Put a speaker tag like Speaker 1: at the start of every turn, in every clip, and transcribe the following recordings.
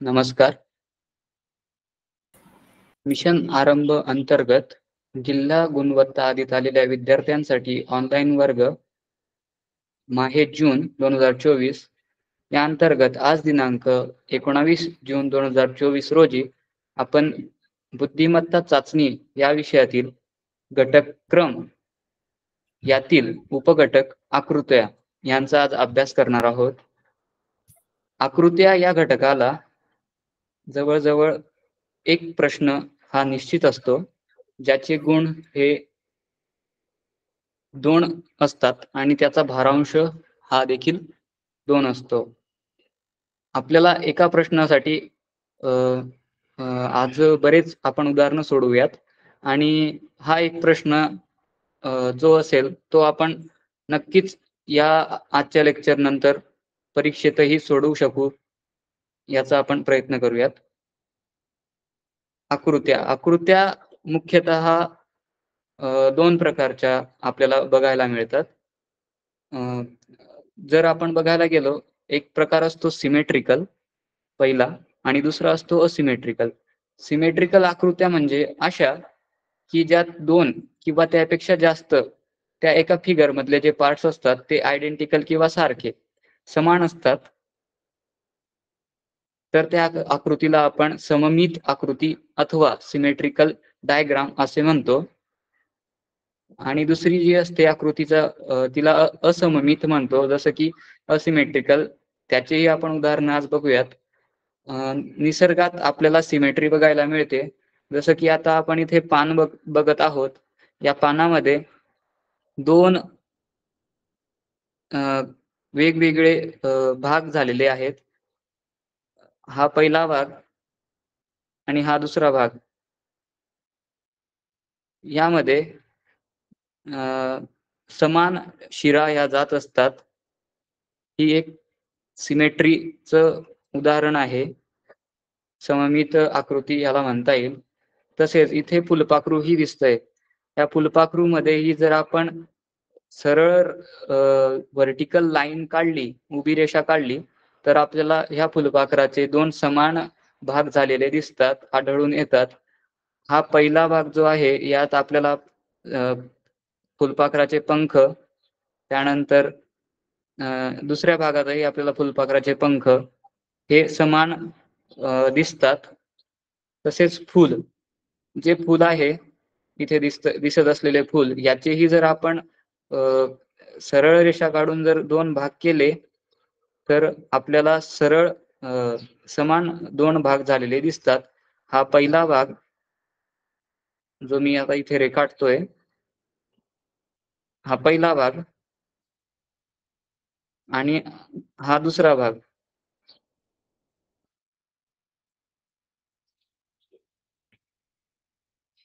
Speaker 1: नमस्कार. मिशन आरंभ अंतर्गत जिल्हा गुणवत्ता आधीत आलेल्या विद्यार्थ्यांसाठी ऑनलाईन वर्ग माहे जून दोन हजार चोवीस. या अंतर्गत आज दिनांक एकोणावीस जून दोन हजार चोवीस रोजी आपण बुद्धिमत्ता चाचणी या विषयातील घटक क्रम यातील उपघटक आकृत्या यांचा आज अभ्यास करणार आहोत. आकृत्या या घटकाला जवळजवळ एक प्रश्न हा निश्चित असतो ज्याचे गुण हे दोन असतात आणि त्याचा भारांश हा देखील दोन असतो. आपल्याला एका प्रश्नासाठी आज बरेच आपण उदाहरणं सोडवूयात आणि हा एक प्रश्न जो असेल तो आपण नक्कीच या आजच्या लेक्चर नंतर परीक्षेतही सोडवू शकू याचा आपण प्रयत्न करूयात. आकृत्या आकृत्या मुख्यतः दोन प्रकारच्या आपल्याला बघायला मिळतात. जर आपण बघायला गेलो एक प्रकार असतो सिमेट्रिकल पहिला आणि दुसरा असतो असिमेट्रिकल सिमेट्रिकल आकृत्या म्हणजे अशा की ज्यात दोन किंवा त्यापेक्षा जास्त त्या एका फिगर मधले जे पार्ट्स असतात ते आयडेंटिकल किंवा सारखे. समान असतात. तर त्या आकृतीला आपण सममित आकृती अथवा सिमेट्रिकल डायग्राम असे म्हणतो. आणि दुसरी जी असते आकृतीचा तिला असममित म्हणतो. जसं की असिमेट्रिकल त्याचेही आपण उदाहरण आज बघूयात. निसर्गात आपल्याला सिमेट्री बघायला मिळते. जसं की आता आपण इथे पान बघ बघत आहोत. या पानामध्ये दोन वेगवेगळे भाग झालेले आहेत. हा पहिला भाग आणि हा दुसरा भाग. यामध्ये समान शिरा या जात असतात. ही एक सिमेट्रीचं उदाहरण आहे. सममित आकृती याला म्हणता येईल. तसेच इथे फुलपाखरू ही दिसतंय. या फुलपाखरू मध्ये ही जर आपण सरळ व्हर्टिकल लाईन काढली उभी रेषा काढली तर आपल्याला ह्या फुलपाखराचे दोन समान भाग झालेले दिसतात आढळून येतात. हा पहिला भाग जो आहे यात आपल्याला अ, फुलपाखराचे पंख त्यानंतर दुसऱ्या भागातही आपल्याला फुलपाखराचे पंख हे समान अ, दिसतात. तसेच फूल जे फूल आहे इथे दिसत दिसत असलेले फूल याचेही जर आपण सरळ रेषा काढून जर दोन भाग केले तर आपल्याला सरळ समान दोन भाग झालेले दिसतात. हा पहिला भाग जो मी आता इथे रेखाटतोय हा पहिला भाग आणि हा दुसरा भाग.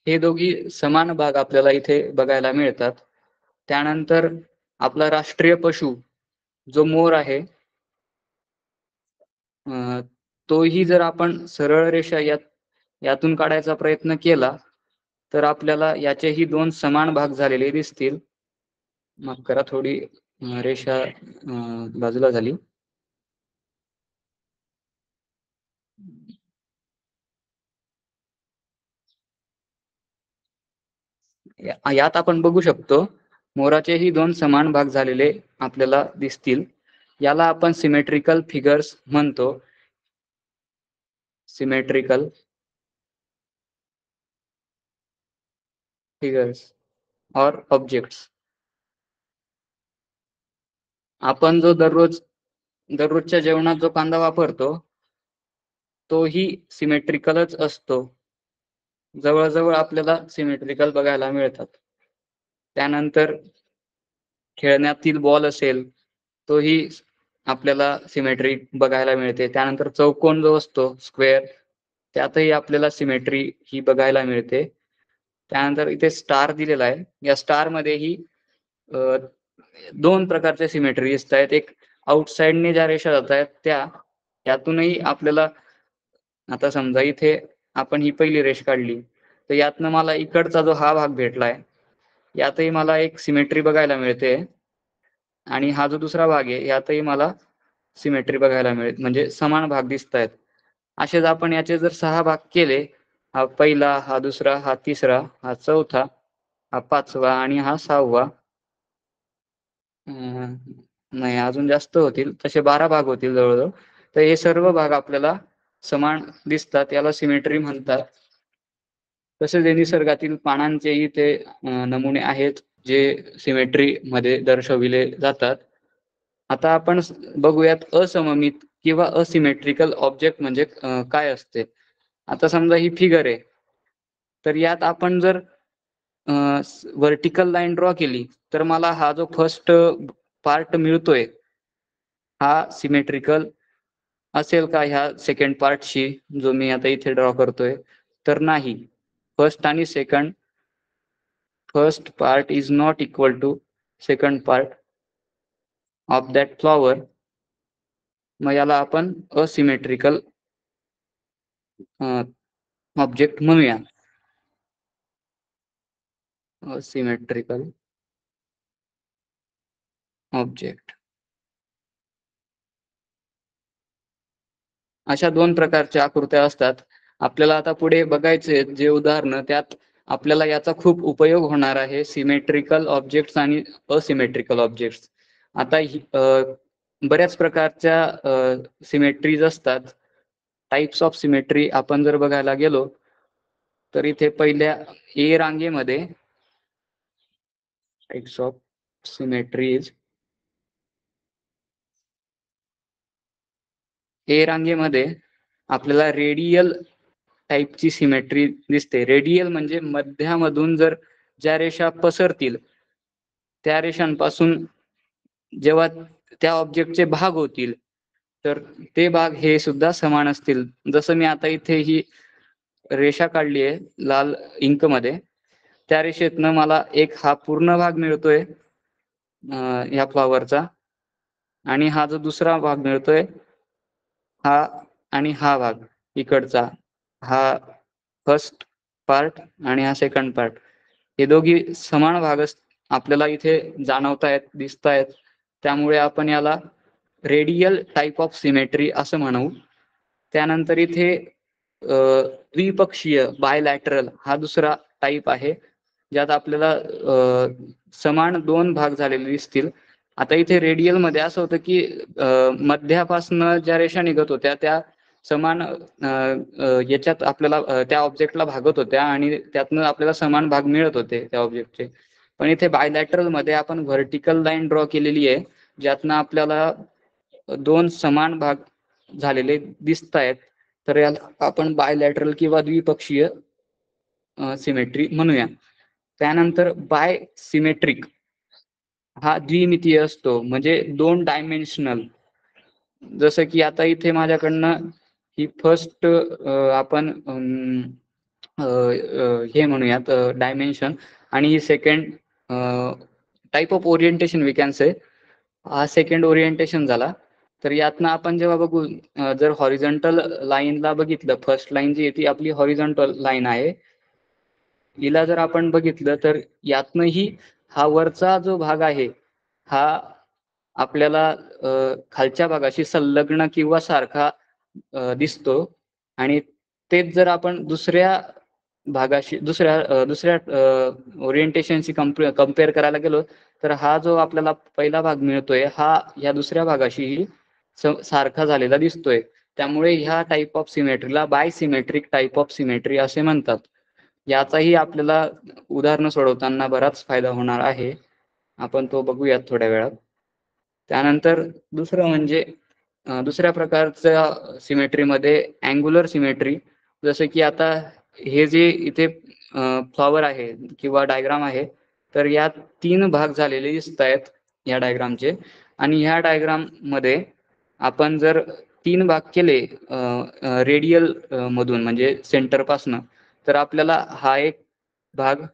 Speaker 1: हे दोघी समान भाग आपल्याला इथे बघायला मिळतात. त्यानंतर आपला राष्ट्रीय पशु जो मोर आहे तोही जर आपण सरळ रेषा यात यातून काढायचा प्रयत्न केला तर आपल्याला याचेही दोन समान भाग झालेले दिसतील. माफ करा थोडी रेषा बाजूला झाली. यात आपण बघू शकतो मोराचेही दोन समान भाग झालेले आपल्याला दिसतील. याला आपण सिमेट्रिकल फिगर्स म्हणतो. सिमेट्रिकल फिगर्स और ऑब्जेक्ट्स आपण जो दररोज दररोजच्या जेवणात जो कांदा वापरतो तोही सिमेट्रिकलच असतो. जवळजवळ आपल्याला सिमेट्रिकल बघायला मिळतात. त्यानंतर खेळण्यातील बॉल असेल तोही आपल्याला सिमेट्री बघायला मिळते. त्यानंतर चौकोन जो असतो स्क्वेअर त्यातही आपल्याला सिमेट्री ही बघायला मिळते. त्यानंतर इथे स्टार दिलेला आहे. या स्टारमध्येही दोन प्रकारचे सिमेट्री दिसत आहेत. एक आउटसाइडने ज्या रेषा जात आहेत त्या यातूनही आपल्याला आता समजा इथे आपण ही पहिली रेष काढली तर यातनं मला इकडचा जो हा भाग भेटलाय यातही मला एक सिमेट्री बघायला मिळते. आणि हा जो दुसरा भाग आहे यातही मला सिमेट्री बघायला मिळेल. म्हणजे समान भाग दिसत आहेत असेच आपण याचे जर सहा भाग केले हा पहिला हा दुसरा हा तिसरा हा चौथा हा पाचवा आणि हा सहावा. नाही अजून जास्त होतील. तसे बारा भाग होतील जवळजवळ. तर हे सर्व भाग आपल्याला समान दिसतात. याला सिमेट्री म्हणतात. तसेच हे निसर्गातील पानांचेही ते नमुने आहेत जे सिमेट्री मध्ये दर्शविले जातात. आता आपण बघूयात असममित किंवा असिमेट्रिकल ऑब्जेक्ट म्हणजे काय असते? आता समजा ही फिगर आहे. तर यात आपण जर वर्टिकल लाईन ड्रॉ केली तर मला हा जो फर्स्ट पार्ट मिळतोय हा सिमेट्रिकल असेल का ह्या सेकंड पार्टशी जो मी आता इथे ड्रॉ करतोय? तर नाही. फर्स्ट आणि second first part is not equal to second part of that flower मग याला आपण असिमेट्रिकल ऑब्जेक्ट म्हणूया. असिमेट्रिकल ऑब्जेक्ट अशा दोन प्रकारच्या आकृत्या असतात. आपल्याला आता पुढे बघायचे जे उदाहरण त्यात आपल्याला याचा खूप उपयोग होणार आहे सिमेट्रिकल ऑब्जेक्ट्स आणि असिमेट्रिकल ऑब्जेक्ट्स आता बऱ्याच प्रकारच्या सिमेट्रीज असतात. टाइप्स ऑफ सिमेट्री आपण जर बघायला गेलो तर इथे पहिल्या ए रांगेमध्ये टाइप्स ऑफ सिमेट्रीज ए रांगेमध्ये आपल्याला रेडियल टाईपची सिमेट्री दिसते. रेडियल म्हणजे मध्यामधून जर ज्या रेषा पसरतील त्या रेषांपासून जेव्हा त्या ऑब्जेक्टचे भाग होतील तर ते भाग हे सुद्धा समान असतील. जसं मी आता इथे ही रेषा काढली आहे लाल इंकमध्ये त्या रेषेतनं मला एक हा पूर्ण भाग मिळतोय ह्या फ्लॉवरचा आणि हा जो दुसरा भाग मिळतोय हा आणि हा भाग इकडचा. हा फर्स्ट पार्ट आणि हा सेकंड पार्ट हे दोघी समान भाग आपल्याला इथे जाणवतायत दिसतायत. त्यामुळे आपण याला रेडियल टाइप ऑफ सिमेट्री असं म्हणू. त्यानंतर इथे द्विपक्षीय बायलॅटरल हा दुसरा टाईप आहे. ज्यात आपल्याला समान दोन भाग झालेले दिसतील. आता इथे रेडियलमध्ये असं होतं की मध्यापासनं ज्या रेषा निघत होत्या त्या समान याच्यात आपल्याला त्या ऑब्जेक्टला भागत होत्या आणि त्यातनं आपल्याला समान भाग मिळत होते त्या ऑब्जेक्टचे पण इथे बायलॅटरलमध्ये आपण व्हर्टिकल लाईन ड्रॉ केलेली आहे ज्यातनं आपल्याला दोन समान भाग झालेले दिसत आहेत तर याला आपण बायलॅटरल किंवा द्विपक्षीय सिमेट्री म्हणूया. त्यानंतर बाय सिमेट्रिक हा द्विमितीय असतो. म्हणजे दोन डायमेन्शनल जसं की आता इथे माझ्याकडनं की फर्स्ट आपण हे म्हणूयात डायमेन्शन आणि ही second type of orientation we can say हा सेकंड ओरिएंटेशन झाला. तर यातनं आपण जेव्हा बघू जर हॉरिझॉन्टल लाईनला बघितलं फर्स्ट लाईन जी आहे ती आपली हॉरिझॉन्टल लाईन आहे. हिला जर आपण बघितलं तर यातनंही हा वरचा जो भाग आहे हा आपल्याला खालच्या भागाशी संलग्न किंवा सारखा दिसतो. आणि तेच जर आपण दुसऱ्या भागाशी दुसऱ्या दुसऱ्या ओरिएंटेशनशी कंपेअर करायला गेलो तर हा जो आपल्याला पहिला भाग मिळतोय हा या दुसऱ्या भागाशीही सारखा झालेला दिसतोय. त्यामुळे ह्या टाईप ऑफ सिमेट्रीला bisymmetric type of symmetry असे म्हणतात. याचाही आपल्याला उदाहरणं सोडवताना बराच फायदा होणार आहे. आपण तो बघूयात थोड्या वेळात. त्यानंतर दुसरं म्हणजे दुसऱ्या प्रकारच्या सिमेट्रीमध्ये अँग्युलर सिमेट्री जसं की आता हे जे इथे फ्लॉवर आहे किंवा डायग्राम आहे तर यात तीन भाग झालेले दिसत आहेत या डायग्रामचे आणि ह्या डायग्राममध्ये आपण जर तीन भाग केले रेडियल मधून म्हणजे सेंटरपासनं तर आपल्याला हा एक भाग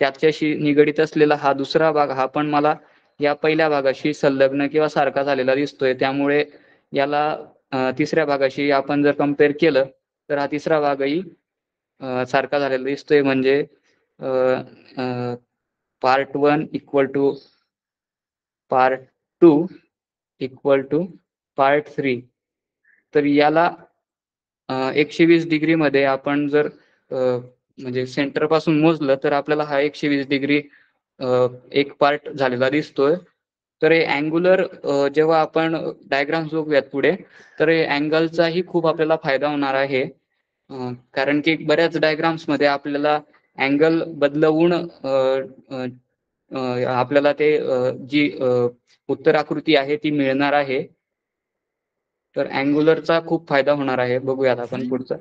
Speaker 1: त्याच्याशी निगडीत असलेला हा दुसरा भाग हा पण मला या पहिल्या भागाशी संलग्न किंवा सारखा झालेला दिसतोय. त्यामुळे याला तिसऱ्या भागाशी आपण जर कंपेअर केलं तर हा तिसरा भागही सारखा झालेला दिसतोय. म्हणजे part one equal to part two equal to part three तर याला एकशे वीस डिग्री मध्ये आपण जर म्हणजे सेंटरपासून मोजलं तर आपल्याला हा एकशे वीस डिग्री एक पार्ट झालेला दिसतोय. तर हे अँग्युलर जेव्हा आपण डायग्राम बघूयात पुढे तर अँगलचाही खूप आपल्याला फायदा होणार आहे. कारण की बऱ्याच डायग्राम्समध्ये आपल्याला अँगल बदलवून आपल्याला ते जी उत्तर आकृती आहे ती मिळणार आहे. तर अँग्युलरचा खूप फायदा होणार आहे. बघूयात आपण पुढचं.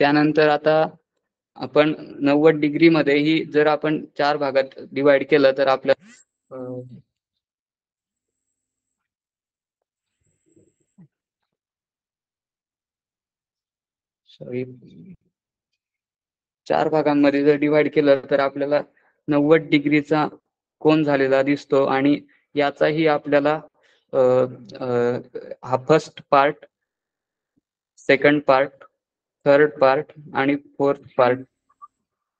Speaker 1: त्यानंतर आता आपण नव्वद डिग्री मध्येही जर आपण चार भागात डिवाइड केलं तर आपल्या सॉरी चार भागांमध्ये जर डिवाइड केलं तर आपल्याला नव्वद डिग्रीचा कोण झालेला दिसतो आणि याचाही आपल्याला हा first part second part third part आणि फोर्थ पार्ट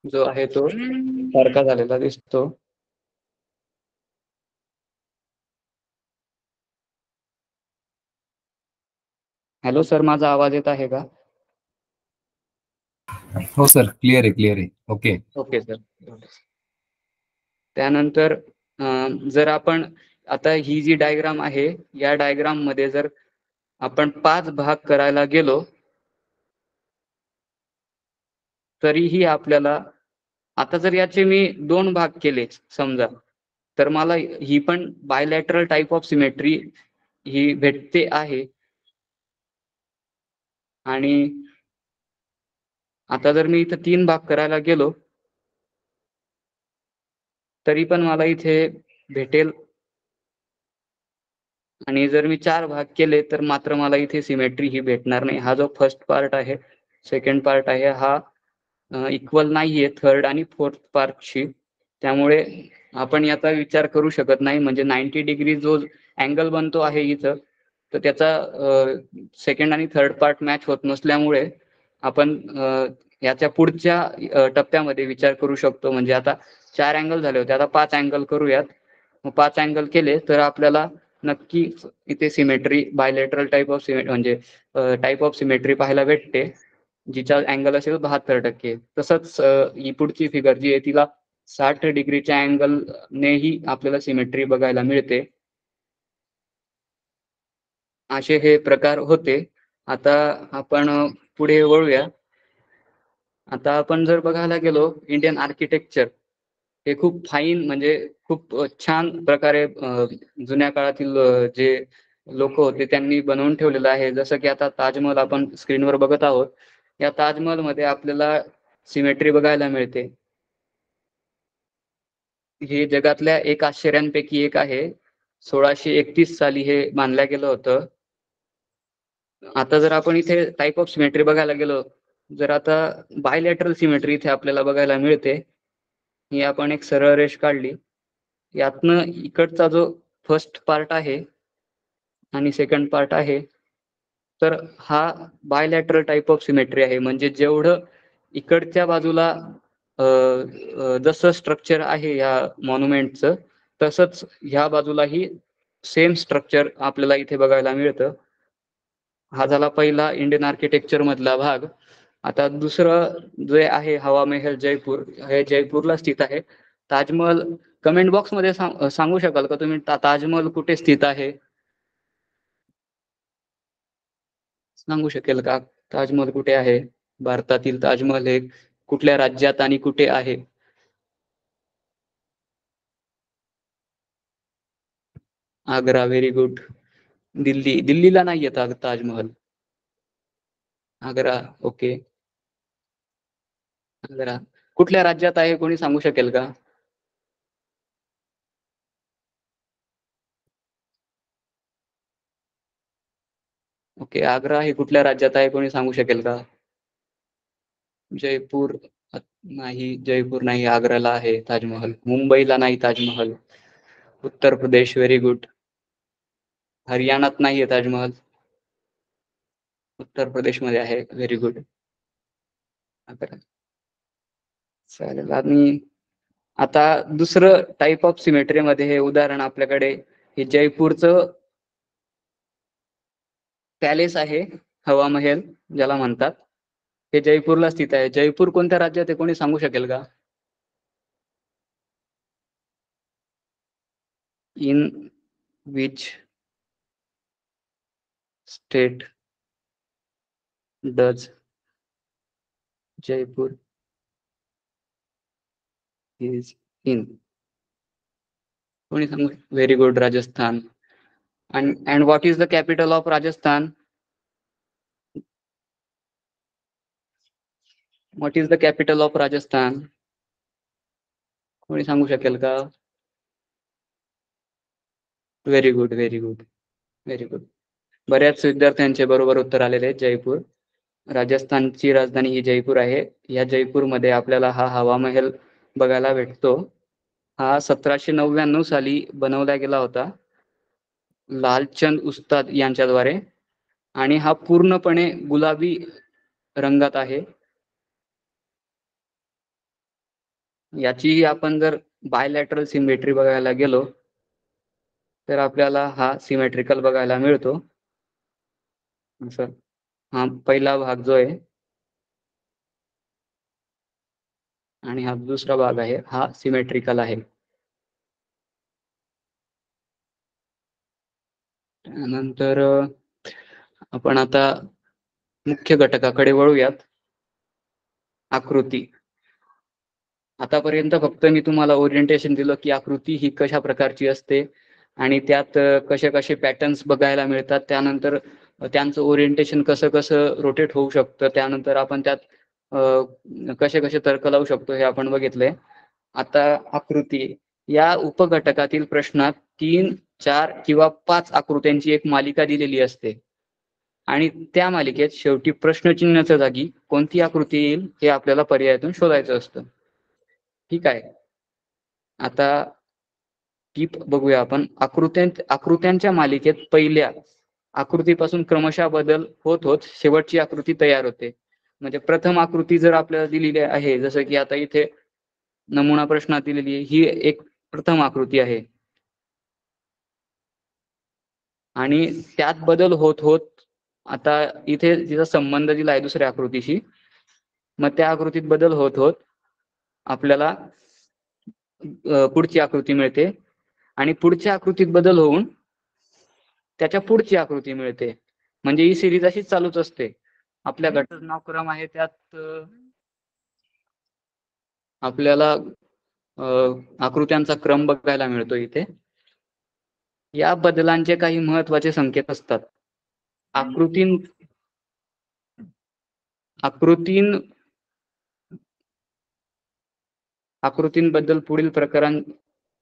Speaker 1: जो आहे तो सारखा झालेला दिसतो. हॅलो सर माझा आवाज येत आहे का?
Speaker 2: हो सर क्लिअर आहे क्लिअर आहे. ओके
Speaker 1: ओके सर त्यानंतर जर आपण आता ही जी डायग्राम आहे या डायग्राममध्ये जर आपण पाच भाग करायला गेलो तरीही आपल्याला आता जर याचे मी दोन भाग केले समजा तर मला ही पण बायलॅटरल टाईप ऑफ सिमेट्री ही भेटते आहे. आणि आता जर मी इथं तीन भाग करायला गेलो तरी पण मला इथे भेटेल. आणि जर मी चार भाग केले तर मात्र मला इथे सिमेट्री ही भेटणार नाही. हा जो फर्स्ट पार्ट आहे सेकंड पार्ट आहे हा इक्वल नाहीये थर्ड आणि फोर्थ पार्टशी त्यामुळे आपण याचा विचार करू शकत नाही. म्हणजे नाईन्टी डिग्री जो अँगल बनतो आहे इथं तर त्याचा सेकंड आणि थर्ड पार्ट मॅच होत नसल्यामुळे आपण याच्या पुढच्या टप्प्यामध्ये विचार करू शकतो. म्हणजे आता चार अँगल झाले होते. आता पाच अँगल करूयात. मग पाच अँगल केले तर आपल्याला नक्की इथे symmetry bilateral type of symmetry म्हणजे टाईप ऑफ सिमेट्री पाहायला भेटते. जिचा अँगल असेल बहात्तर टक्के तसंच ही पुढची फिगर जी आहे तिला साठ डिग्रीच्या अँगलनेही आपल्याला सिमेट्री बघायला मिळते. असे हे प्रकार होते. आता आपण पुढे वळूया. आता आपण जर बघायला गेलो इंडियन आर्किटेक्चर हे खूप फाईन म्हणजे खूप छान प्रकारे जुन्या काळातील जे लोक होते त्यांनी बनवून ठेवलेलं आहे. जसं की आता ताजमहल आपण स्क्रीनवर बघत आहोत. या ताजमहलमध्ये आपल्याला सिमेट्री बघायला मिळते. हे जगातल्या एक आश्चर्यांपैकी एक आहे. सोळाशे एकतीस साली हे मानलं गेलं होतं. आता जर आपण इथे टाईप ऑफ सिमेट्री बघायला गेलो जर आता बायलॅटरल सिमेट्री इथे आपल्याला बघायला मिळते ही आपण एक सरळ रेष काढली. यातनं इकडचा जो फर्स्ट पार्ट आहे आणि सेकंड पार्ट आहे तर हा बायलॅटरल टाईप ऑफ सिमेट्री आहे. म्हणजे जेवढं इकडच्या बाजूला जसं स्ट्रक्चर आहे या मॉन्युमेंटचं तसंच ह्या बाजूलाही सेम स्ट्रक्चर आपल्याला इथे बघायला मिळतं. हा झाला पहिला इंडियन आर्किटेक्चर मधला भाग. आता दुसरं जे आहे हवा महल जयपूर हे जयपूरला स्थित आहे. ताजमहल कमेंट बॉक्समध्ये सांगू शकाल का तुम्ही? ताजमहल कुठे स्थित आहे? सांगू शकेल का? ताजमहल कुठे आहे? भारतातील ताजमहल हे कुठल्या राज्यात आणि कुठे आहे? Agra very good. दिल्ली दिल्लीला नाही येत ताजमहल. आग्रा ओके. आग्रा. कुठल्या राज्यात आहे कोणी सांगू शकेल का? ओके. आग्रा हे कुठल्या राज्यात आहे? कोणी सांगू शकेल का? जयपूर नाही जयपूर नाही आग्राला आहे ताजमहल. मुंबईला नाही ताजमहल. Uttar Pradesh very good. हरियाणात नाही आहे ताजमहल. उत्तर प्रदेशमध्ये आहे. Very good. चालेल. आणि आता दुसरं टाईप ऑफ सिमेट्रीमध्ये हे उदाहरण आपल्याकडे हे जयपूरचं पॅलेस आहे हवा महल ज्याला म्हणतात. हे जयपूरला स्थित आहे. जयपूर कोणत्या राज्यात आहे? कोणी सांगू शकेल का? In which state does Jaipur is in? कोणी सांगू very good Rajasthan. And and what is the capital of rajasthan? What is the capital of rajasthan? कोणी सांगू शकेल का? Very good very good very good बऱ्याच विद्यार्थ्यांचे बरोबर उत्तर आलेले आहेत जयपूर. राजस्थानची राजधानी ही जयपूर आहे. या जयपूरमध्ये आपल्याला हा हवा महल बघायला भेटतो. हा सतराशे नव्याण्णव साली बनवला गेला होता. लालचंद उस्ताद यांच्याद्वारे. आणि हा पूर्णपणे गुलाबी रंगात आहे. याचीही आपण जर बायलॅटरल सिमेट्री बघायला गेलो तर आपल्याला हा सिमेट्रिकल बघायला मिळतो. असं. हा पहिला भाग जो आहे आणि हा दुसरा भाग आहे हा सिमेट्रिकल आहे. त्यानंतर आपण आता मुख्य घटकाकडे वळूयात. आकृती. आतापर्यंत फक्त मी तुम्हाला ओरिएंटेशन दिलं की आकृती ही कशा प्रकारची असते आणि त्यात कसे कसे पॅटर्न्स बघायला मिळतात. त्यानंतर त्यांचं ओरिएंटेशन कसं कसं रोटेट होऊ शकतं. त्यानंतर आपण त्यात कसे कसे तर्क लावू शकतो हे आपण बघितलंय. आता आकृती. या उपघटकातील प्रश्नात तीन चार किंवा पाच आकृत्यांची एक मालिका दिलेली असते. आणि त्या मालिकेत शेवटी प्रश्नचिन्हाच्या जागी कोणती आकृती येईल हे आपल्याला पर्यायातून शोधायचं असतं. ठीक आहे. आता टीप बघूया आपण. आकृत्यां आकृत्यांच्या मालिकेत पहिल्या आकृतीपासून क्रमशः बदल होत होत शेवटची आकृती तयार होते. म्हणजे प्रथम आकृती जर आपल्याला दिलेली आहे जसं की आता इथे नमुना प्रश्नात दिलेली आहे ही एक प्रथम आकृती आहे. आणि त्यात बदल होत होत आता इथे तिचा संबंध दिला आहे दुसऱ्या आकृतीशी. मग त्या आकृतीत बदल होत होत आपल्याला पुढची आकृती मिळते. आणि पुढच्या आकृतीत बदल होऊन त्याच्या पुढची आकृती मिळते. म्हणजे ही सिरीज अशीच चालूच असते. आपल्या घटनाक्रम आहे त्यात आपल्याला आकृत्यांचा क्रम बघायला मिळतो इथे. या बदलांचे काही महत्त्वाचे संकेत असतात. आकृतीन आकृतीन आकृतींबद्दल पुढील प्रकारां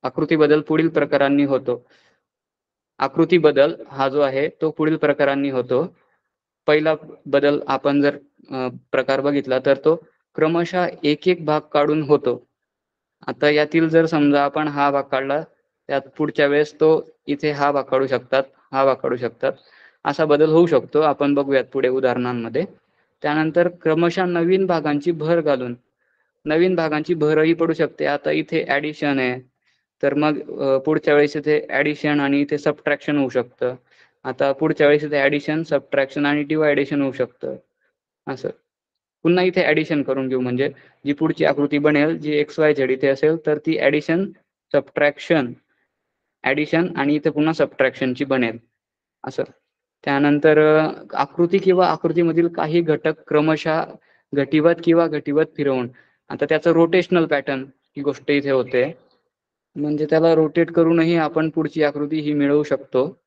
Speaker 1: आकृती बदल पुढील प्रकारांनी होतो. आकृती बदल हा जो आहे तो पुढील प्रकारांनी होतो. पहिला बदल आपण जर प्रकार बघितला तर तो क्रमशः एक एक भाग काढून होतो. आता यातील जर समजा आपण हा भाग काढला त्यात पुढच्या वेळेस तो इथे हा भाग काढू शकतात हा भाग काढू शकतात. असा बदल होऊ शकतो. आपण बघूयात पुढे उदाहरणांमध्ये. त्यानंतर क्रमशः नवीन भागांची भर घालून नवीन भागांची भरही पडू शकते. आता इथे ऍडिशन आहे. तर मग पुढच्या वेळेस इथे ऍडिशन आणि इथे सबट्रॅक्शन होऊ शकतं. आता पुढच्या वेळेस इथे ऍडिशन सबट्रॅक्शन आणि डिवायडेशन होऊ शकतं. असं. पुन्हा इथे ऍडिशन करून घेऊ म्हणजे जी पुढची आकृती बनेल जी एक्स वाय झेड इथे असेल तर ती ऍडिशन सबट्रॅक्शन ऍडिशन आणि इथे पुन्हा सबट्रॅक्शनची बनेल. असं. त्यानंतर आकृती किंवा आकृतीमधील काही घटक क्रमशः घटिवत किंवा घटिवत फिरवून आता त्याचं रोटेशनल पॅटर्न ही गोष्ट इथे होते. म्हणजे त्याला रोटेट करूनही आपण पुढची आकृती ही मिळवू शकतो.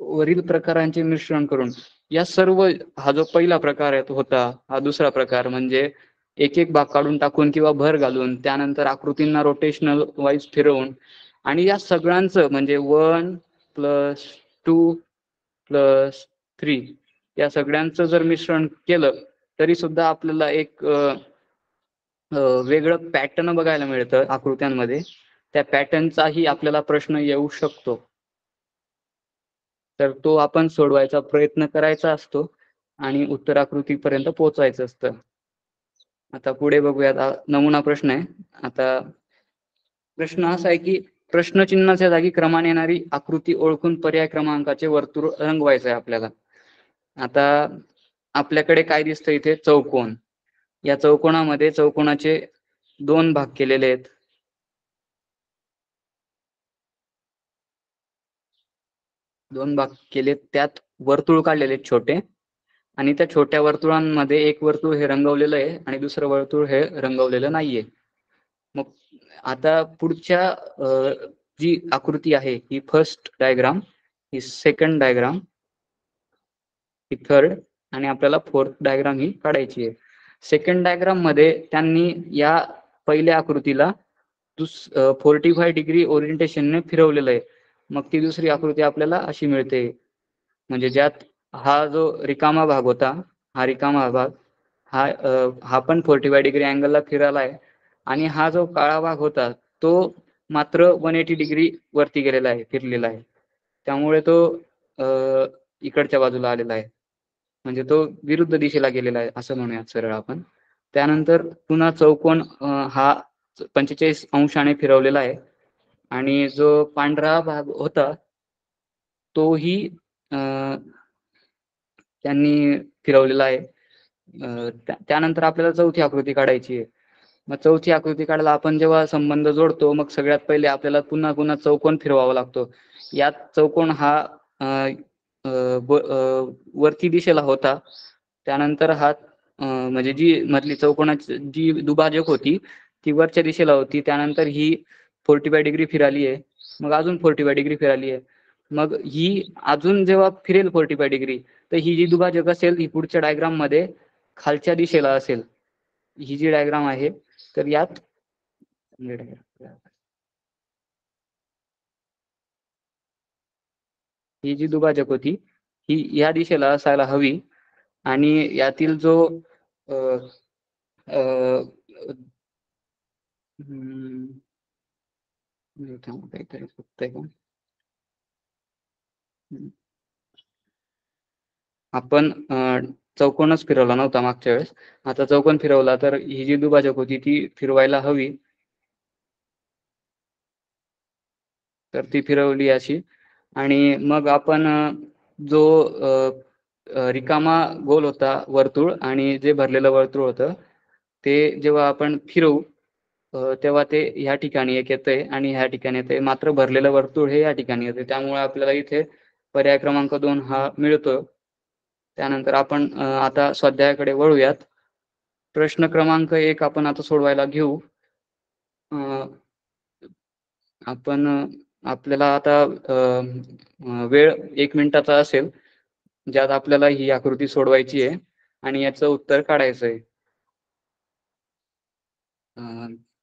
Speaker 1: वरील प्रकारांचे मिश्रण करून. या सर्व हा जो पहिला प्रकार आहे तो होता. हा दुसरा प्रकार म्हणजे एक एक भाग काढून टाकून किंवा भर घालून त्यानंतर आकृतींना रोटेशनल वाईज फिरवून आणि या सगळ्यांचं म्हणजे one plus two plus three या सगळ्यांचं जर मिश्रण केलं तरी सुद्धा आपल्याला एक वेगळं पॅटर्न बघायला मिळतं आकृत्यांमध्ये. त्या पॅटर्नचाही आपल्याला प्रश्न येऊ शकतो. तर तो आपण सोडवायचा प्रयत्न करायचा असतो आणि उत्तराकृतीपर्यंत पोहोचायचं असतं. आता पुढे बघूया नमुना प्रश्न आहे. आता प्रश्न असा आहे की प्रश्नचिन्हाच्या जागी क्रमाने येणारी आकृती ओळखून पर्याय क्रमांकाचे वर्तुळ रंगवायचं आहे आपल्याला. आता आपल्याकडे काय दिसतं इथे? चौकोन. या चौकोनामध्ये चौकोनाचे दोन भाग केलेले आहेत. दोन भाग केले त्यात वर्तुळ काढलेले आहेत छोटे. आणि त्या छोट्या वर्तुळांमध्ये एक वर्तुळ हे रंगवलेलं आहे आणि दुसरं वर्तुळ हे रंगवलेलं नाहीये. मग आता पुढच्या जी आकृती आहे ही फर्स्ट डायग्राम ही सेकंड डायग्राम ही थर्ड आणि आपल्याला फोर्थ डायग्राम ही काढायची आहे. सेकंड डायग्राममध्ये त्यांनी या पहिल्या आकृतीला दुस फोर्टी फाय डिग्री ओरिएंटेशनने फिरवलेलं आहे. मग ती दुसरी आकृती आपल्याला अशी मिळते. म्हणजे ज्यात हा जो रिकामा भाग होता हा रिकामा भाग हा हा पण फोर्टी फाय डिग्री अँगलला फिरायला आहे. आणि हा जो काळा भाग होता तो मात्र वन एटी डिग्री वरती गेलेला आहे फिरलेला आहे. त्यामुळे तो अ, इकडच्या बाजूला आलेला आहे. म्हणजे तो विरुद्ध दिशेला गेलेला आहे असं म्हणूयात सरळ आपण. त्यानंतर पुन्हा चौकोन हा पंचेचाळीस अंशाने फिरवलेला आहे. आणि जो पांढरा भाग होता तोही अ, त्यांनी फिरवलेला आहे. त्यानंतर आपल्याला चौथी आकृती काढायची आहे. मग चौथी आकृती काढायला आपण जेव्हा संबंध जोडतो मग सगळ्यात पहिले आपल्याला पुन्हा पुन्हा चौकोन फिरवावा लागतो. यात चौकोन हा वरती दिशेला होता. त्यानंतर हा म्हणजे जी मधली चौकोनाची जी दुभाजक होती ती वरच्या दिशेला होती. त्यानंतर ही फोर्टी फाय डिग्री फिराली आहे. मग अजून फोर्टी फाय डिग्री फिराली आहे. मग ही अजून जेव्हा फिरेल फोर्टी फाय डिग्री तर ही जी दुभाजक असेल ही पुढच्या डायग्राममध्ये खालच्या दिशेला असेल. ही जी डायग्राम आहे तर यात ही जी दुभाजक होती ही या दिशेला असायला हवी आणि यातील जो अ, अ, हम्म, काहीतरी चुकतंय का? आपण चौकोनच फिरवला नव्हता मागच्या वेळेस. आता चौकोन फिरवला तर ही जी दुभाजक होती ती फिरवायला हवी. तर ती फिरवली अशी. आणि मग आपण जो रिकामा गोल होता वर्तुळ आणि जे भरलेलं वर्तुळ होतं ते जेव्हा आपण फिरवू तेव्हा ते ह्या ठिकाणी एक येतंय आणि ह्या ठिकाणी येतंय. मात्र भरलेलं वर्तुळ हे या ठिकाणी येते त्यामुळे आपल्याला इथे पर्याय क्रमांक दोन हा मिळतो त्यानंतर आपण आता स्वाध्यायाकडे वळूयात. प्रश्न क्रमांक एक आपण आता सोडवायला घेऊ. आपण आपल्याला आता वेळ एक मिनिटाचा असेल ज्यात आपल्याला ही आकृती सोडवायची आहे आणि याचं उत्तर काढायचं आहे.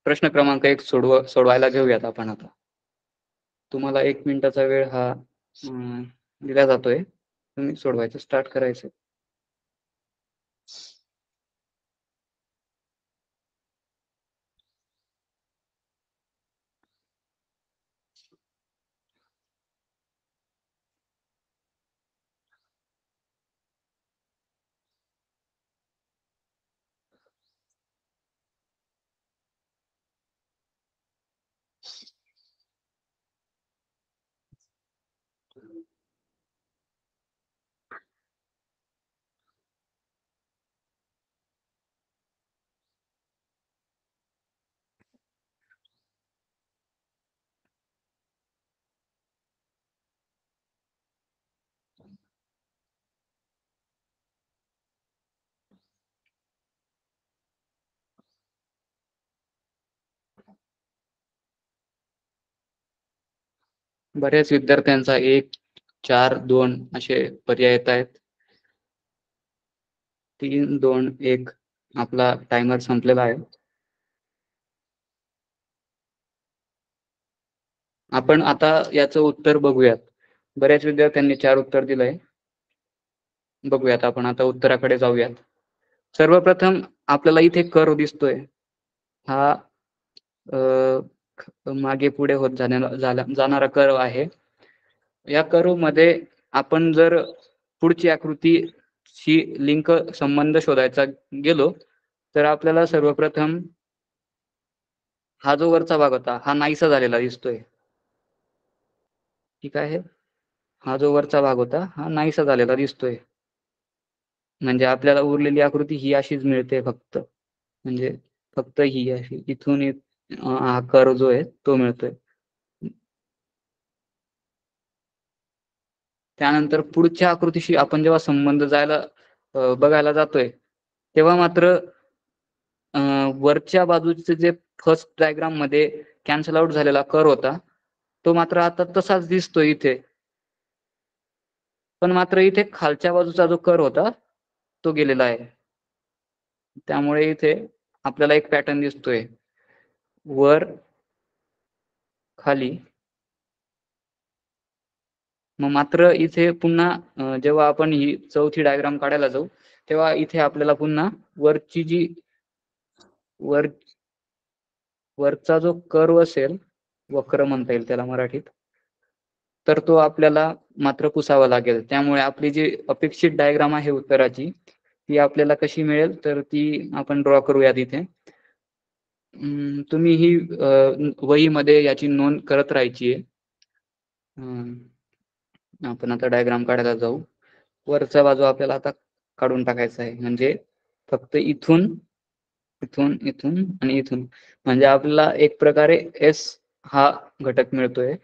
Speaker 1: प्रश्न क्रमांक एक सोडव सोडवायला घेऊयात आपण आता. तुम्हाला एक मिनिटाचा वेळ हा दिला जातोय. तुम्ही सोडवायचं स्टार्ट करायचं. बऱ्याच विद्यार्थ्यांचा एक चार दोन असे पर्याय येत आहेत. तीन दोन एक आपला टायमर संपलेला आहे. आपण आता याचं उत्तर बघूयात. बऱ्याच विद्यार्थ्यांनी चार उत्तर दिलंय. बघूयात आपण आता उत्तराकडे जाऊयात. सर्वप्रथम आपल्याला इथे कर दिसतोय. हा अ, मागे पुढे होत जाण्याला झाला- जाणारा कर्व आहे. या कर्वमध्ये आपण जर पुढची आकृतीशी लिंक संबंध शोधायचा गेलो तर आपल्याला सर्वप्रथम हा जो वरचा भाग होता हा नाहीसा झालेला दिसतोय. ठीक आहे? हा जो वरचा भाग होता हा नाहीसा झालेला दिसतोय. म्हणजे आपल्याला उरलेली आकृती ही अशीच मिळते फक्त. म्हणजे फक्त ही अशी. इथून आकार हा जो आहे तो मिळतोय. त्यानंतर पुढच्या आकृतीशी आपण जेव्हा संबंध जायला बघायला जातोय तेव्हा मात्र वरच्या बाजूचे जे फर्स्ट डायग्राममध्ये कॅन्सल आउट झालेला कर होता तो मात्र आता तसाच दिसतो इथे. पण मात्र इथे खालच्या बाजूचा जो कर होता तो गेलेला आहे. त्यामुळे इथे आपल्याला एक पॅटर्न दिसतोय. वर खाली. मग मात्र इथे पुन्हा जेव्हा आपण ही चौथी डायग्राम काढायला जाऊ तेव्हा इथे आपल्याला पुन्हा वरची जी वर वरचा जो कर्व असेल वक्र म्हणता येईल त्याला मराठीत तर तो आपल्याला मात्र पुसावा लागेल. त्यामुळे आपली जी अपेक्षित डायग्राम आहे उत्तराची ती आपल्याला कशी मिळेल तर ती आपण ड्रॉ करूयात इथे. तुम्ही ही वही वहीमध्ये याची नोंद करत राहायची आहे. आपण आता डायग्राम काढायला जाऊ. वरचा बाजू आपल्याला आता काढून टाकायचा आहे. म्हणजे फक्त इथून इथून इथून आणि इथून. म्हणजे आपल्याला एक प्रकारे एस हा घटक मिळतोय.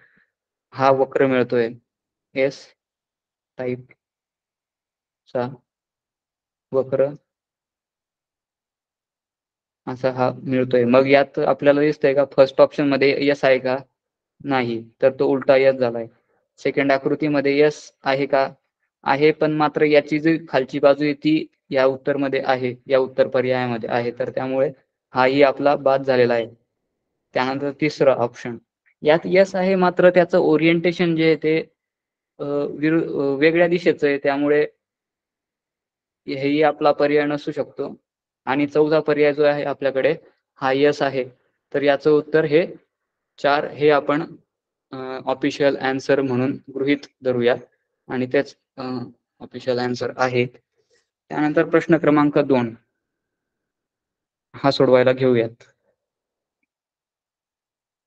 Speaker 1: हा वक्र मिळतोय. एस टाईप चा वक्र असा हा मिळतोय. मग यात आपल्याला दिसतंय का फर्स्ट ऑप्शनमध्ये यस आहे का? नाही. तर तो उलटा यस झालाय. सेकंड आकृतीमध्ये यस आहे का? आहे पण मात्र याची जी खालची बाजू आहे ती या उत्तरमध्ये आहे. या उत्तर पर्यायामध्ये आहे. तर त्यामुळे हाही आपला बाद झालेला आहे. त्यानंतर तिसरं ऑप्शन यात यस आहे मात्र त्याचं ओरिएंटेशन जे आहे ते वेगळ्या दिशेचं आहे. त्यामुळे हेही आपला पर्याय नसू शकतो. आणि चौथा पर्याय जो आहे आपल्याकडे हा यस आहे. तर याचं उत्तर हे चार हे आपण ऑफिशियल अँसर म्हणून गृहीत धरूया आणि तेच ऑफिशियल अँसर आहे. त्यानंतर प्रश्न क्रमांक दोन. हा सोडवायला घेऊयात.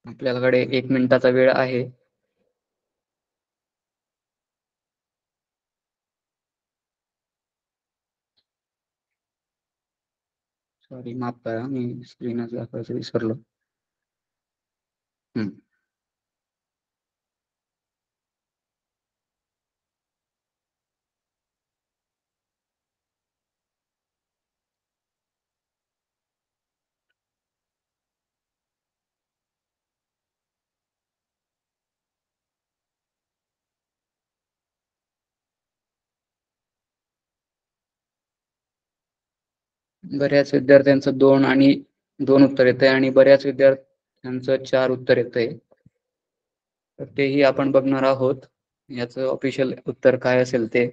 Speaker 1: आपल्याकडे एक मिनिटाचा वेळ आहे. सॉरी माफ करा मी स्क्रीनच दाखवायचं विसरलो हम्म. बऱ्याच विद्यार्थ्यांचं दोन आणि दोन उत्तर येत आहे आणि बऱ्याच विद्यार्थ्यांचं चार उत्तर येत आहे तर तेही आपण बघणार आहोत. याचं ऑफिशियल उत्तर काय असेल ते.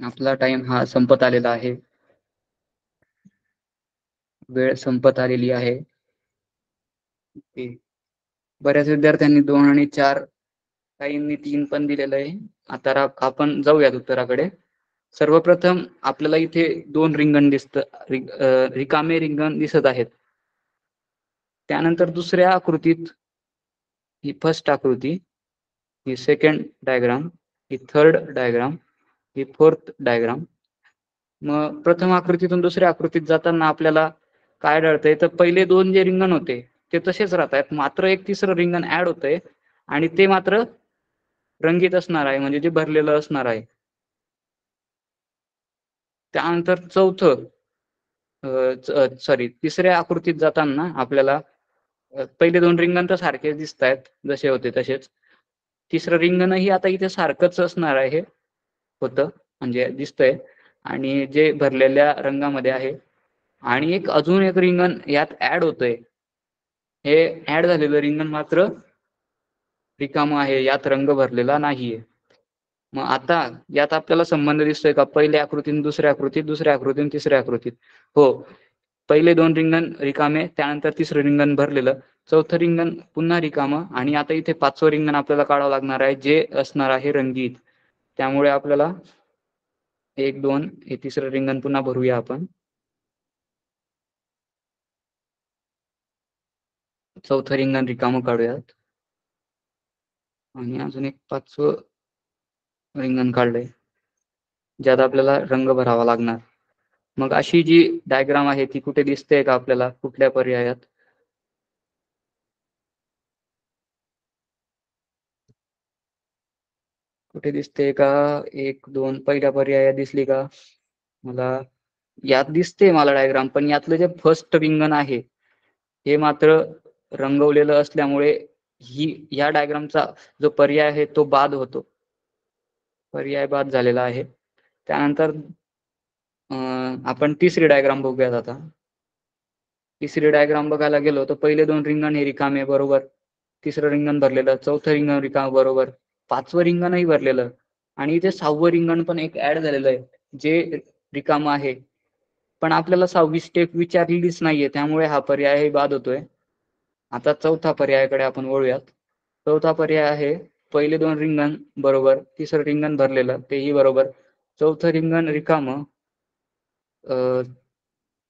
Speaker 1: आपला टाइम हा संपत आलेला आहे. वेळ संपत आलेली आहे. बऱ्याच विद्यार्थ्यांनी दोन आणि चार काहींनी तीन पण दिलेलं आहे. आता आपण जाऊयात उत्तराकडे. सर्वप्रथम आपल्याला इथे दोन रिंगण दिसत रिकामे रिंगण दिसत आहेत. त्यानंतर दुसऱ्या आकृतीत ही फर्स्ट आकृती ही सेकंड डायग्राम ही थर्ड डायग्राम ही फोर्थ डायग्राम मग प्रथम आकृतीतून दुसऱ्या आकृतीत जाताना आपल्याला काय आढळतंय तर पहिले दोन जे रिंगण होते ते तसेच राहत आहेत मात्र एक तिसरं रिंगण ऍड होतंय आणि ते मात्र रंगीत असणार आहे म्हणजे जे भरलेलं असणार आहे. त्यानंतर चौथं सॉरी तिसऱ्या आकृतीत जाताना आपल्याला पहिले दोन रिंगण तर सारखेच दिसत आहेत जसे होते तसेच. तिसरं रिंगणही आता इथे सारखंच असणार आहे होतं म्हणजे दिसतंय. आणि जे भरलेल्या रंगामध्ये आहे आणि एक अजून एक रिंगण यात ऍड होतंय. हे ऍड झालेलं रिंगण मात्र रिकामं आहे यात रंग भरलेला नाहीये. मग आता यात आपल्याला संबंध दिसतोय का? पहिल्या आकृतीत दुसऱ्या आकृतीत दुसऱ्या आकृतीत तिसऱ्या आकृतीत. हो पहिले दोन रिंगण रिकामे त्यानंतर तिसरं रिंगण भरलेलं. चौथं रिंगण पुन्हा रिकामं आणि आता इथे पाचवं रिंगण आपल्याला काढावं लागणार आहे जे असणार आहे रंगीत. त्यामुळे आपल्याला एक दोन हे तिसरं रिंगण पुन्हा भरूया आपण. चौथं रिंगण रिकामं काढूयात. आणि अजून एक पाचवं रिंगण काढलंय ज्यात आपल्याला रंग भरावा लागणार. मग अशी जी डायग्राम आहे ती कुठे दिसते का आपल्याला? कुठल्या पर्यायात? कुठे दिसते का? एक दोन पहिल्या पर्यायात दिसली का? मला यात दिसते मला डायग्राम पण यातलं जे फर्स्ट रिंगण आहे हे मात्र रंगवलेलं असल्यामुळे ही या डायग्रामचा जो पर्याय आहे तो बाद होतो. पर्याय बाद झालेला आहे. त्यानंतर आपण तिसरी डायग्राम बघूयात आता. तिसरी डायग्राम बघायला गेलो तर पहिले दोन रिंगण हे रिकामे बरोबर. तिसरं रिंगण भरलेलं चौथं रिंगण रिकाम बरोबर. पाचवं रिंगणही भरलेलं आणि इथे सहावं रिंगण पण एक ऍड झालेलं आहे जे रिकाम आहे. पण आपल्याला सहावी स्टेप विचारलेलीच नाहीये त्यामुळे हा पर्याय बाद होतोय. आता चौथा पर्यायाकडे आपण वळूयात. चौथा पर्याय आहे पहिले दोन रिंगण बरोबर तिसरं रिंगण भरलेलं तेही बरोबर. चौथं रिंगण रिकाम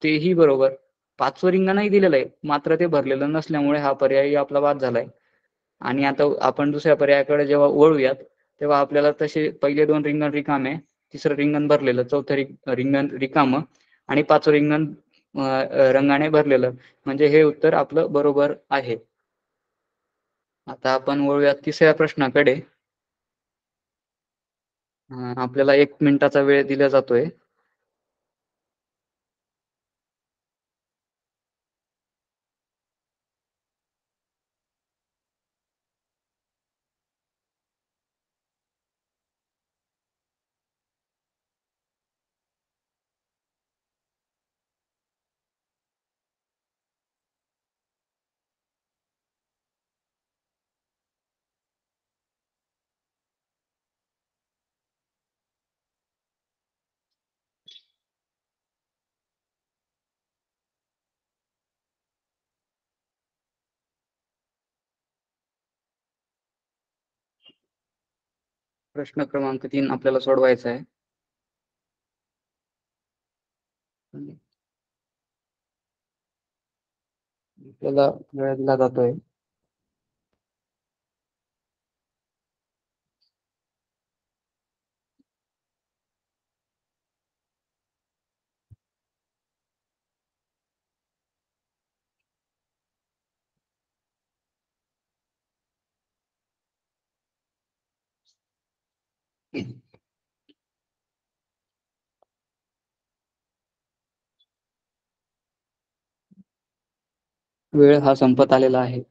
Speaker 1: तेही बरोबर. पाचवं रिंगणही दिलेलं आहे मात्र ते भरलेलं नसल्यामुळे हा पर्यायही आपला बाद झालाय. आणि आता आपण दुसऱ्या पर्यायाकडे जेव्हा वळूयात तेव्हा आपल्याला तसे पहिले दोन रिंगण रिकामे तिसरं रिंगण भरलेलं चौथं रिंगण रिकाम आणि पाचवं रिंगण रंगाने भरलेलं. म्हणजे हे उत्तर आपलं बरोबर आहे. आता आपण वळूया तिसऱ्या प्रश्नाकडे. आपल्याला एक मिनिटाचा वेळ दिला जातोय. प्रश्न क्रमांक तीन आपल्याला सोडवायचा आहे. आपल्याला वेळ दिला जातोय. वेळ हा संपत आलेला आहे.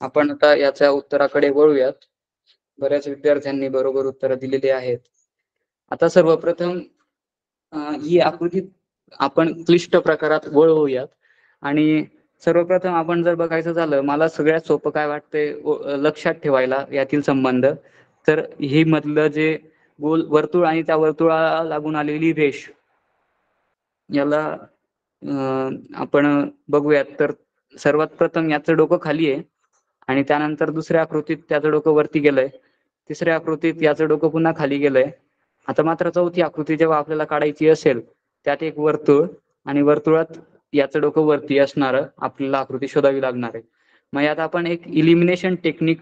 Speaker 1: आपण आता याच्या उत्तराकडे वळूयात. बऱ्याच विद्यार्थ्यांनी बरोबर उत्तर दिलेली आहेत. आता सर्वप्रथम ही आकृती आपण क्लिष्ट प्रकारात वळवूयात. आणि सर्वप्रथम आपण जर बघायचं झालं मला सगळ्यात सोपं काय वाटतंय लक्षात ठेवायला यातील संबंध. तर ही मधलं जे गोल वर्तुळ आणि त्या वर्तुळाला लागून आलेली रेष याला आपण बघूयात. तर सर्वात प्रथम याचं डोकं खाली आहे आणि त्यानंतर दुसऱ्या आकृतीत त्याचं डोकं वरती गेलंय. तिसऱ्या आकृतीत याचं डोकं पुन्हा खाली गेलंय. आता मात्र चौथी आकृती जेव्हा आपल्याला काढायची असेल त्यात एक वर्तुळ आणि वर्तुळात याचं डोकं वरती असणार आपल्याला आकृती शोधावी लागणार आहे. मग यात आपण एक इलिमिनेशन टेक्निक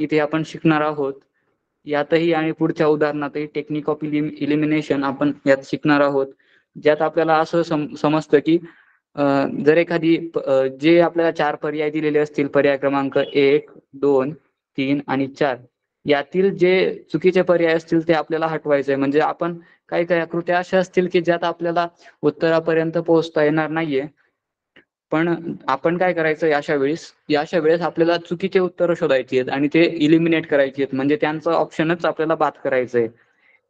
Speaker 1: इथे आपण शिकणार आहोत. यातही आणि पुढच्या उदाहरणातही टेक्निक ऑफ इलिमिनेशन आपण यात शिकणार आहोत. ज्यात आपल्याला असं सम समजतं की जर एखादी जे आपल्याला चार पर्याय दिलेले असतील पर्याय क्रमांक एक दोन तीन आणि चार यातील जे चुकीचे पर्याय असतील ते आपल्याला हटवायचे म्हणजे आपण काही काही आकृत्या अशा असतील की ज्यात आपल्याला उत्तरापर्यंत पोहोचता येणार नाहीये. पण आपण काय करायचं अशा वेळेस? अशा वेळेस आपल्याला चुकीचे उत्तर शोधायची आहेत आणि ते इलिमिनेट करायची आहेत. म्हणजे त्यांचं ऑप्शनच आपल्याला बाद करायचंय.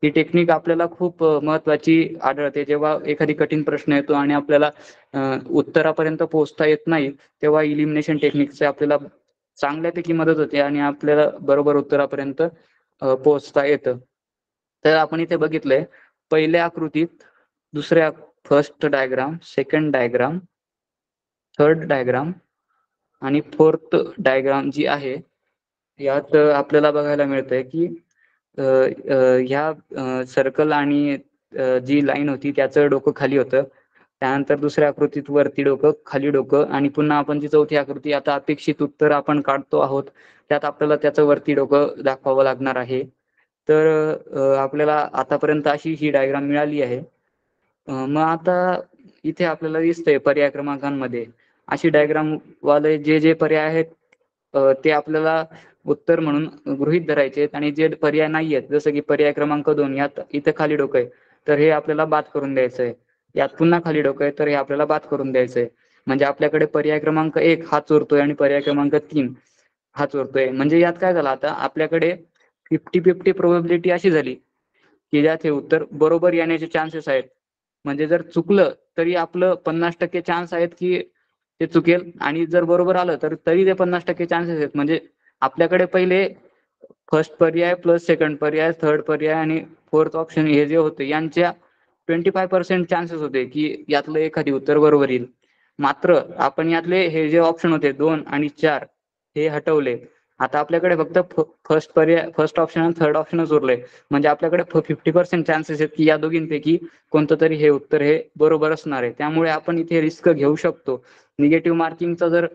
Speaker 1: ही टेक्निक आपल्याला खूप महत्वाची आढळते. जेव्हा एखादी कठीण प्रश्न येतो आणि आपल्याला उत्तरापर्यंत पोहोचता येत नाही तेव्हा इलिमिनेशन टेक्निकचे आपल्याला चांगल्यापैकी मदत होते आणि आपल्याला बरोबर उत्तरापर्यंत पोहोचता येतं. तर आपण इथे बघितलंय पहिल्या आकृतीत दुसऱ्या first diagram second diagram third diagram आणि फोर्थ डायग्राम जी आहे यात आपल्याला बघायला मिळतंय की ह्या सर्कल आणि जी लाईन होती त्याचं डोकं खाली होतं. त्यानंतर दुसऱ्या आकृतीत वरती डोकं खाली डोकं आणि पुन्हा आपण जी चौथी आकृती आता अपेक्षित उत्तर आपण काढतो आहोत त्यात आपल्याला त्याचं वरती डोकं दाखवावं लागणार आहे. तर आपल्याला आतापर्यंत अशी ही डायग्राम मिळाली आहे. मग आता इथे आपल्याला दिसतंय पर्याय क्रमांकांमध्ये. अशी डायग्राम वाले जे जे पर्याय आहेत ते आपल्याला उत्तर म्हणून गृहीत धरायचे आणि जे पर्याय नाही आहेत जसं की पर्याय क्रमांक दोन यात इथं खाली डोकं आहे तर हे आपल्याला बाद करून द्यायचं आहे. यात पुन्हा खाली डोकं आहे तर हे आपल्याला बाद करून द्यायचं आहे. म्हणजे आपल्याकडे पर्याय क्रमांक एक हा चोरतोय आणि पर्याय क्रमांक तीन हा चोरतोय. म्हणजे यात काय झालं आता आपल्याकडे फिफ्टी फिफ्टी प्रोबॅबिलिटी अशी झाली की ज्यात हे उत्तर बरोबर येण्याचे चान्सेस आहेत. म्हणजे जर चुकलं तरी आपलं पन्नास टक्के चान्स आहेत की ते चुकेल आणि जर बरोबर आलं तर तरी ते पन्नास टक्के चान्सेस आहेत. म्हणजे आपल्याकडे पहिले फर्स्ट पर्याय प्लस सेकंड पर्याय थर्ड पर्याय आणि फोर्थ ऑप्शन हे जे होते यांच्या ट्वेंटी फाय पर्सेंट चान्सेस होते की यातलं एखादी उत्तर बरोबर येईल. मात्र आपण यातले हे जे ऑप्शन होते दोन आणि चार हे हटवले. आता आपल्याकडे फक्त फर्स्ट पर्याय फर्स्ट ऑप्शन आणि थर्ड ऑप्शनच उरले म्हणजे आपल्याकडे फिफ्टी पर्सेंट चान्सेस आहेत की या दोघींपैकी कोणतं तरी हे उत्तर हे बरोबर असणार आहे. त्यामुळे आपण इथे रिस्क घेऊ शकतो. निगेटिव्ह मार्किंगचा जर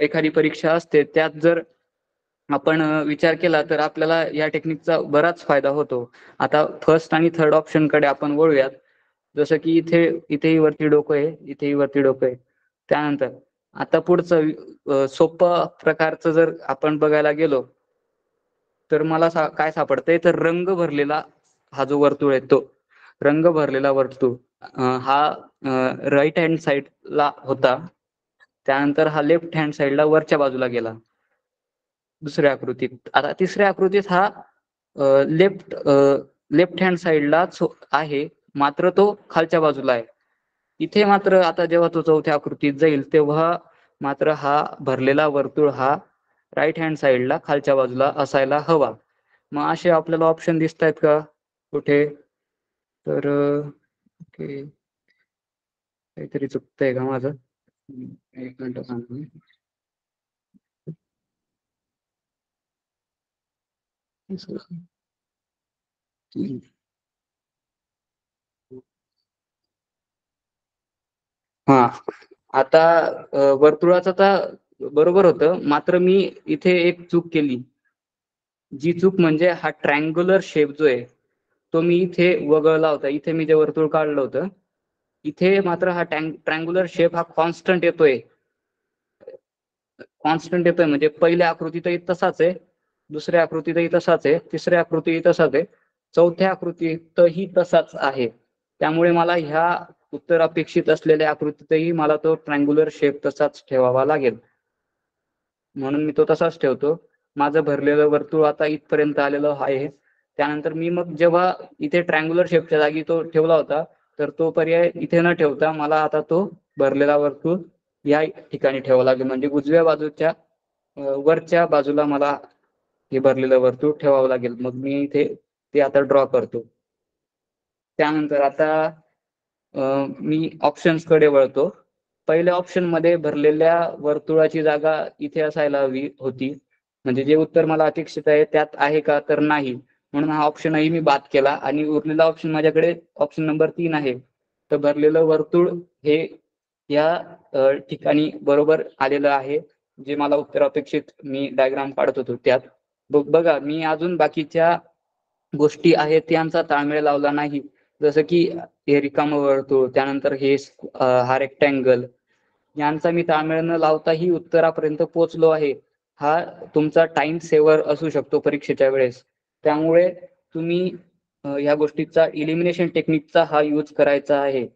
Speaker 1: एखादी परीक्षा असते त्यात जर आपण विचार केला तर आपल्याला या टेक्निकचा बराच फायदा होतो. आता फर्स्ट आणि थर्ड ऑप्शनकडे आपण वळूयात. जसं की इथे इथेही वरती डोकं आहे इथेही वरती डोकं आहे. त्यानंतर आता पुढचं सोपं प्रकारचं जर आपण बघायला गेलो तर मला सा, काय सापडतंय? तर रंग भरलेला हा जो वर्तुळ आहे तो रंग भरलेला वर्तुळ हा राईट हँड साईडला होता. त्यानंतर हा लेफ्ट हँड साईडला वरच्या बाजूला गेला. दुसऱ्या आकृतीत. आता तिसऱ्या आकृतीत हा लेफ्ट लेफ्ट हँड साईडला आहे मात्र तो खालच्या बाजूला आहे. इथे मात्र आता जेव्हा तो चौथ्या आकृतीत जाईल तेव्हा मात्र हा भरलेला वर्तुळ हा राईट हँड साईडला खालच्या बाजूला असायला हवा. मग असे आपल्याला ऑप्शन दिसत आहेत का? कुठे? तर ओके. काहीतरी चुकतंय का माझं? एक मिनिट सांगतो हा. आता वर्तुळाचा वर्तुळाचं तर बरोबर होतं. मात्र मी इथे एक चूक केली. जी चूक म्हणजे हा ट्रँग्युलर शेप जो आहे तो मी इथे वगळला होता. इथे मी जे वर्तुळ काढलं होतं इथे मात्र हा ट्रँग्युलर शेप हा कॉन्स्टंट येतोय. कॉन्स्टंट येतोय म्हणजे पहिल्या आकृतीतही तसाच आहे दुसऱ्या आकृतीतही तसाच आहे तिसऱ्या आकृतीही तसाच आहे चौथ्या आकृतीतही तसाच आहे. त्यामुळे मला ह्या उत्तर अपेक्षित असलेल्या आकृतीतही मला तो ट्रँग्युलर शेप तसाच ठेवावा लागेल. म्हणून मी तो तसाच ठेवतो. माझं भरलेलं वर्तुळ आता इथपर्यंत आलेलं आहे. त्यानंतर मी मग जेव्हा इथे ट्रँग्युलर शेपच्या जागी तो ठेवला होता तर तो पर्याय इथे न ठेवता मला आता तो भरलेला वर्तुळ या ठिकाणी ठेवावा लागेल. म्हणजे उजव्या बाजूच्या वरच्या बाजूला मला हे भरलेलं वर्तुळ ठेवावं लागेल. मग मी इथे ते आता ड्रॉ करतो. त्यानंतर आता मी ऑप्शन्सकडे वळतो. पहिल्या ऑप्शनमध्ये भरलेल्या वर्तुळाची जागा इथे असायला हवी होती. म्हणजे जे उत्तर मला अपेक्षित आहे त्यात आहे का तर नाही. म्हणून हा ऑप्शनही मी बाद केला. आणि उरलेला ऑप्शन माझ्याकडे ऑप्शन नंबर तीन आहे. तर भरलेलं वर्तुळ हे या ठिकाणी बरोबर आलेलं आहे. जे मला उत्तर अपेक्षित मी डायग्राम काढत होतो त्यात. बघ बघा मी अजून बाकीच्या गोष्टी आहेत त्यांचा ताळमेळ लावला नाही. जसं की हे रिकाम वर्तुळ त्यानंतर हे हा रेक्टँगल यांचा मी ताळमेळ न लावताही उत्तरापर्यंत पोहोचलो आहे. हा तुमचा टाइम सेवर असू शकतो परीक्षेच्या वेळेस. त्यामुळे तुम्ही या गोष्टीचा इलिमिनेशन टेक्निकचा हा यूज करायचा आहे.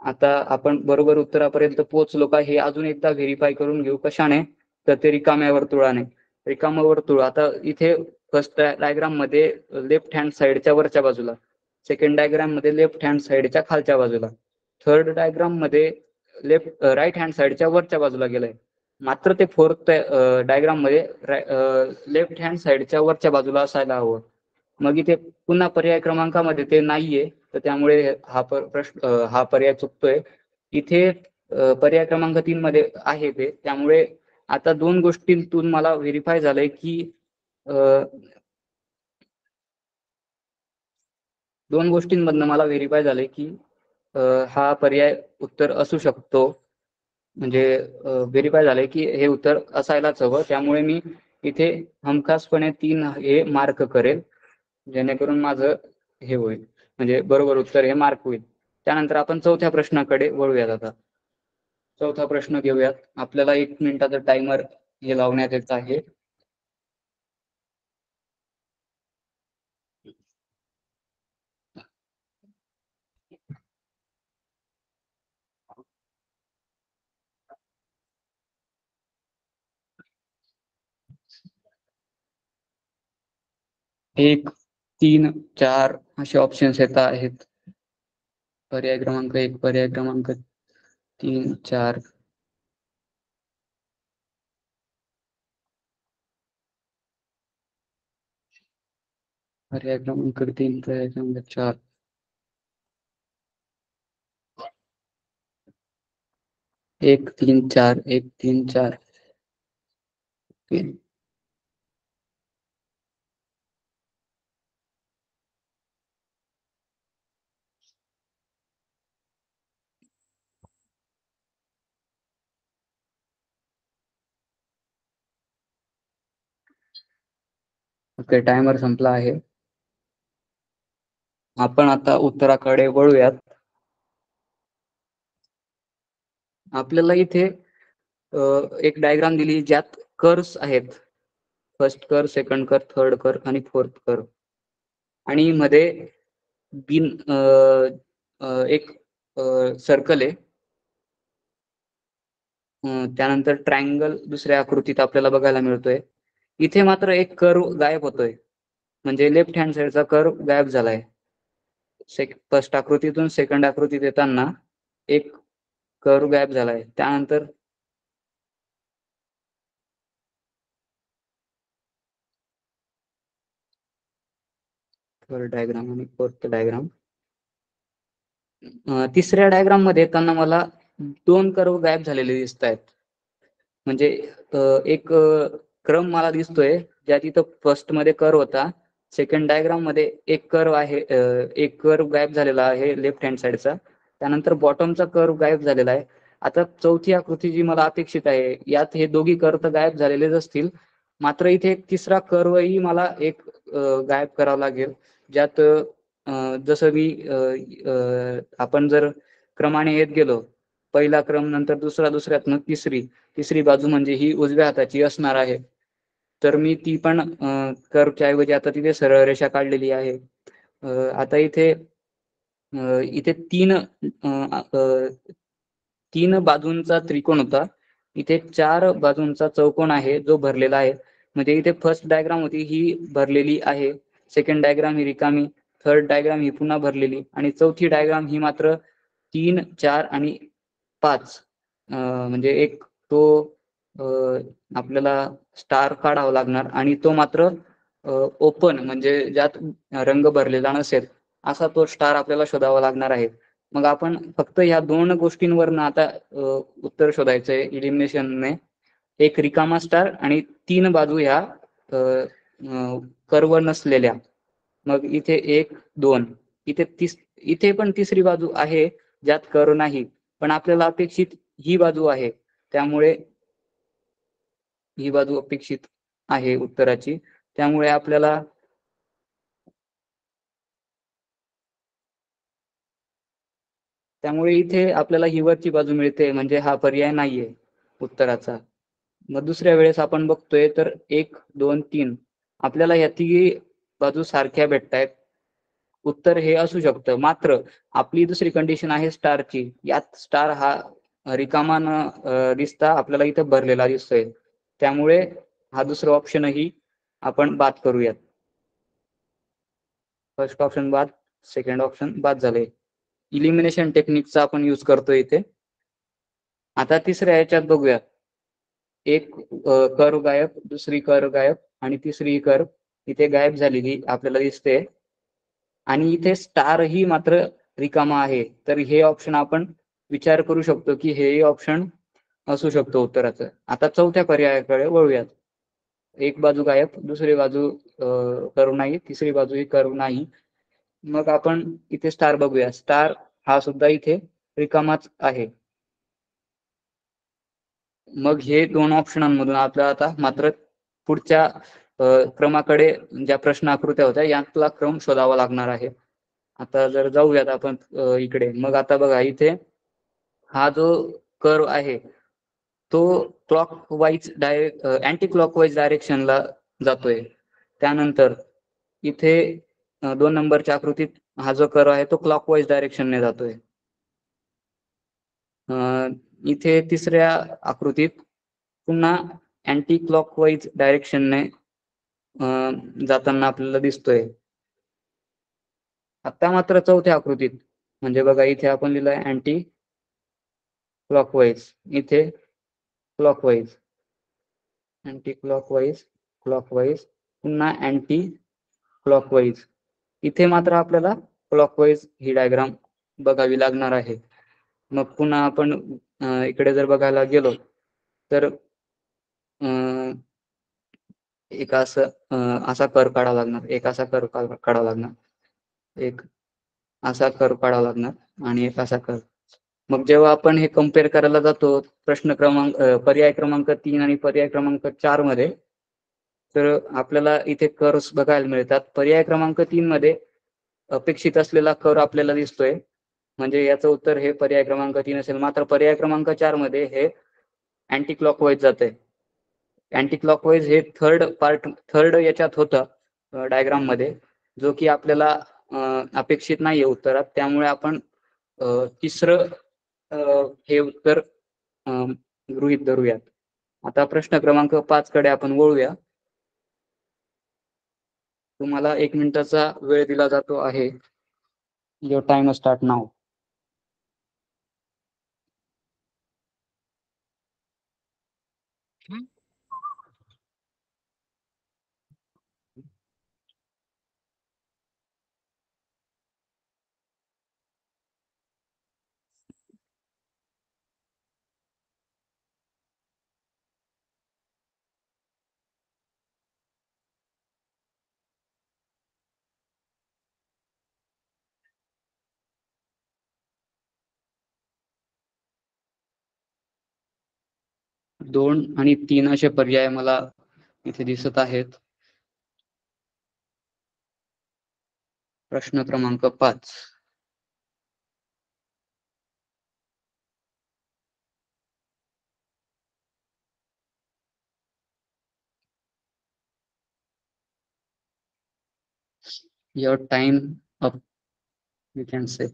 Speaker 1: आता आपण बरोबर उत्तरापर्यंत पोहोचलो का हे अजून एकदा व्हेरीफाय करून घेऊ कशाने? तर ते रिकाम्या वर्तुळाने. रिकाम वर्तुळ. आता इथे फर्स्ट डायग्राममध्ये लेफ्ट हँड साइडच्या वरच्या बाजूला. सेकंड डायग्राममध्ये लेफ्ट हँड साइडच्या खालच्या बाजूला. थर्ड डायग्राममध्ये लेफ्ट राईट हँड साइडच्या वरच्या बाजूला गेलाय. मात्र ते फोर्थ डायग्राममध्ये लेफ्ट हँड साइडच्या वरच्या बाजूला असायला हवं. मग इथे पुन्हा पर्याय क्रमांकामध्ये ते नाहीये तर त्यामुळे हा प्रश्न हा पर्याय चुकतोय. इथे पर्याय क्रमांक तीन मध्ये आहे ते. त्यामुळे आता दोन गोष्टींतून मला व्हेरीफाय झालंय की दोन गोष्टींमधनं मला व्हेरीफाय झालंय की हा पर्याय उत्तर असू शकतो. म्हणजे व्हेरीफाय झालंय की हे उत्तर असायलाच हवं. त्यामुळे मी इथे हमखासपणे तीन हे मार्क करेल. जेणेकरून माझं हे होईल. म्हणजे बरोबर उत्तर हे मार्क होईल. त्यानंतर आपण चौथ्या प्रश्नाकडे वळूयात आता. चौथा प्रश्न घेऊयात. आपल्याला एक मिनिटाचा टायमर हे लावण्यात येत आहे. एक तीन चार असे ऑप्शन्स येत आहेत. पर्याय क्रमांक एक पर्याय क्रमांक तीन चार. पर्याय क्रमांक तीन पर्याय क्रमांक चार. एक तीन चार एक तीन चार. तीन ओके टायमर संपला आहे. आपण आता उत्तराकडे वळूयात. आपल्याला इथे एक डायग्राम दिली ज्यात कर्स आहेत. फर्स्ट कर सेकंड कर थर्ड कर आणि फोर्थ कर आणि मध्ये बिन एक सर्कल आहे. त्यानंतर ट्रायंगल दुसऱ्या आकृतीत आपल्याला बघायला मिळतोय. इथे मात्र एक कर्व गायब होतोय. म्हणजे लेफ्ट हँड साईडचा कर्व गायब झालाय. सेक फर्स्ट आकृतीतून सेकंड आकृतीत येताना एक कर्व गायब झालाय. त्यानंतर थर्ड डायग्राम आणि फोर्थ डायग्राम तिसऱ्या डायग्राममध्ये येताना मला दोन कर्व गायब झालेले दिसत आहेत म्हणजे एक क्रम मला दिसतोय ज्यात तिथं फर्स्टमध्ये कर्व होता. सेकंड डायग्राममध्ये एक कर्व आहे एक कर्व गायब झालेला आहे लेफ्ट हँड साईडचा त्यानंतर बॉटमचा कर्व गायब झालेला आहे. आता चौथी आकृती जी मला अपेक्षित आहे यात हे दोघी कर्व तर गायब झालेलेच असतील. मात्र इथे एक तिसरा कर्वही मला एक गायब करावा लागेल. ज्यात जसं मी आपण जर क्रमाने येत गेलो पहिला क्रम नंतर दुसरा दुसऱ्यातनं तिसरी तिसरी बाजू म्हणजे ही उजव्या हाताची असणार आहे. तर मी ती पण कर्वच्या ऐवजी आता तिथे सरळ रेषा काढलेली आहे. आता इथे इथे तीन तीन बाजूंचा त्रिकोण होता. इथे चार बाजूंचा चौकोन आहे जो भरलेला आहे. म्हणजे इथे फर्स्ट डायग्राम होती ही भरलेली आहे. सेकंड डायग्राम ही रिकामी थर्ड डायग्राम ही पुन्हा भरलेली. आणि चौथी डायग्राम ही मात्र तीन चार आणि पाच. म्हणजे एक तो आपल्याला स्टार काढावा लागणार आणि तो मात्र ओपन म्हणजे ज्यात रंग भरलेला नसेल असा तो स्टार आपल्याला शोधावा लागणार आहे. मग आपण फक्त ह्या दोन गोष्टींवरनं आता उत्तर शोधायचंय इलिमिनेशनने एक रिकामा स्टार आणि तीन बाजू ह्या कर्व नसलेल्या. मग इथे एक दोन इथे तिस इथे पण तिसरी बाजू आहे ज्यात कर्व नाही पण आपल्याला अपेक्षित ही बाजू आहे. त्यामुळे ही बाजू अपेक्षित आहे उत्तराची. त्यामुळे आपल्याला त्यामुळे इथे आपल्याला ही वरची बाजू मिळते म्हणजे हा पर्याय नाहीये उत्तराचा. मग दुसऱ्या वेळेस आपण बघतोय तर एक दोन तीन. आपल्याला या तिघी बाजू सारख्या भेटतायत. उत्तर हे असू शकतं. मात्र आपली दुसरी कंडिशन आहे स्टारची यात स्टार हा रिकामान दिसता आपल्याला इथं भरलेला दिसतोय. त्यामुळे हा दुसरा ऑप्शनही आपण बाद करूयात. फर्स्ट ऑप्शन बाद सेकंड ऑप्शन बाद झाले. इलिमिनेशन टेक्निकचा आपण यूज करतो इथे. आता तिसऱ्या याच्यात बघूया एक कर्व गायब दुसरी कर्व गायब आणि तिसरी कर्व इथे गायब झालेली आपल्याला दिसते. आणि इथे स्टार ही मात्र रिकामा आहे. तर हे ऑप्शन आपण विचार करू शकतो की हे ऑप्शन असू शकतो उत्तराचं. आता चौथ्या पर्यायाकडे वळूयात. एक बाजू गायब दुसरी बाजू करू नाही तिसरी बाजू ही करू नाही. मग आपण इथे स्टार बघूया. स्टार हा सुद्धा इथे रिकामाच आहे. मग हे दोन ऑप्शनांमधून आपल्याला आता मात्र पुढच्या क्रमाकडे ज्या प्रश्न आकृत्या होत्या यातला क्रम शोधावा लागणार आहे. आता जर जाऊयात आपण इकडे. मग आता बघा इथे हा जो कर्व आहे तो clockwise direct anti clockwise डायरेक्शनला जातोय. त्यानंतर इथे दोन नंबरच्या आकृतीत हा जो कर्व आहे तो क्लॉकवाईज डायरेक्शनने जातोय. इथे तिसऱ्या आकृतीत पुन्हा अँटी क्लॉकवाईज डायरेक्शनने जाताना आपल्याला दिसतोय. आता मात्र चौथ्या आकृतीत म्हणजे बघा इथे आपण लिहिलंय अँटी क्लॉकवाईज इथे क्लॉकवाईज अँटी क्लॉकवाईज क्लॉकवाईज पुन्हा अँटी क्लॉकवाईज इथे मात्र आपल्याला क्लॉकवाईज ही डायग्राम बघावी लागणार आहे. मग पुन्हा आपण इकडे जर बघायला गेलो तर एक असं असा कर काढावा लागणार. एक असा कर काढावा लागणार. एक असा कर काढावा लागणार आणि एक असा कर मग जेव्हा आपण हे कंपेअर करायला जातो प्रश्न क्रमांक पर्याय क्रमांक तीन आणि पर्याय क्रमांक चारमध्ये तर आपल्याला इथे कर्स बघायला मिळतात. पर्याय क्रमांक तीन मध्ये अपेक्षित असलेला कर आपल्याला दिसतोय. म्हणजे याचं उत्तर हे पर्याय क्रमांक तीन असेल. मात्र पर्याय क्रमांक चारमध्ये हे अँटी क्लॉकवाईज जात आहे अँटी क्लॉकवाईज हे थर्ड पार्ट थर्ड याच्यात होतं डायग्राममध्ये. जो की आपल्याला अपेक्षित नाहीये उत्तरात. त्यामुळे आपण तिसरं हे उत्तर गृहित धरूयात. आता प्रश्न क्रमांक पाच कडे आपण वळूया. तुम्हाला एक मिनिटाचा वेळ दिला जातो आहे. युअर टाइम स्टार्ट नाव दोन आणि तीन असे पर्याय मला इथे दिसत आहेत. प्रश्न क्रमांक पाच. Your time up you can say.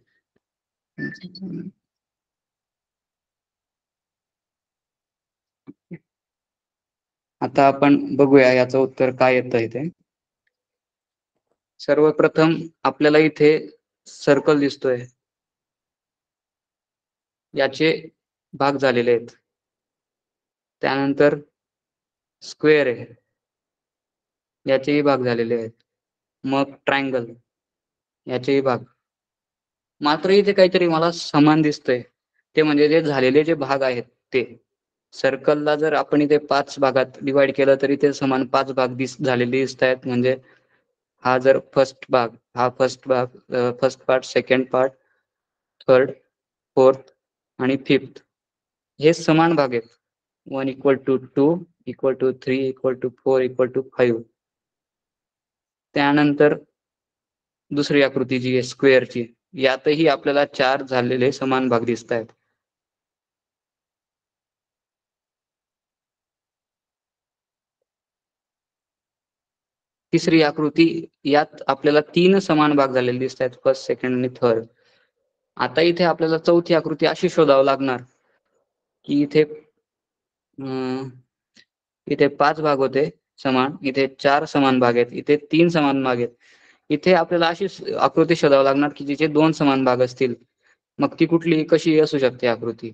Speaker 1: आता आपण बघूया याचं उत्तर काय येतं इथे. सर्वप्रथम आपल्याला इथे सर्कल दिसतोय. याचे भाग झालेले आहेत. त्यानंतर स्क्वेअर आहे. याचेही भाग झालेले आहेत. मग ट्रायंगल याचेही भाग. मात्र इथे काहीतरी मला समान दिसतंय. ते म्हणजे जे झालेले जे भाग आहेत ते. सर्कलला जर आपण इथे पाच भागात डिवाइड केलं तरी ते समान पाच भाग दिस झालेले दिसत आहेत म्हणजे हा जर फर्स्ट भाग हा फर्स्ट भाग first part second part third fourth आणि फिफ्थ हे समान भाग आहेत. One equal to two equal to three equal to four equal to five त्यानंतर दुसरी आकृती जी आहे स्क्वेअरची यातही आपल्याला चार झालेले समान भाग दिसत आहेत तिसरी आकृती यात आपल्याला तीन समान भाग झालेले दिसत आहेत फर्स्ट सेकंड आणि थर्ड आता इथे आपल्याला चौथी आकृती अशी शोधावं लागणार की इथे इथे पाच भाग होते समान इथे चार समान भाग आहेत इथे तीन समान भाग आहेत. इथे आपल्याला अशी आकृती शोधावं लागणार की जिथे दोन समान भाग असतील. मग ती कुठली कशी असू शकते आकृती.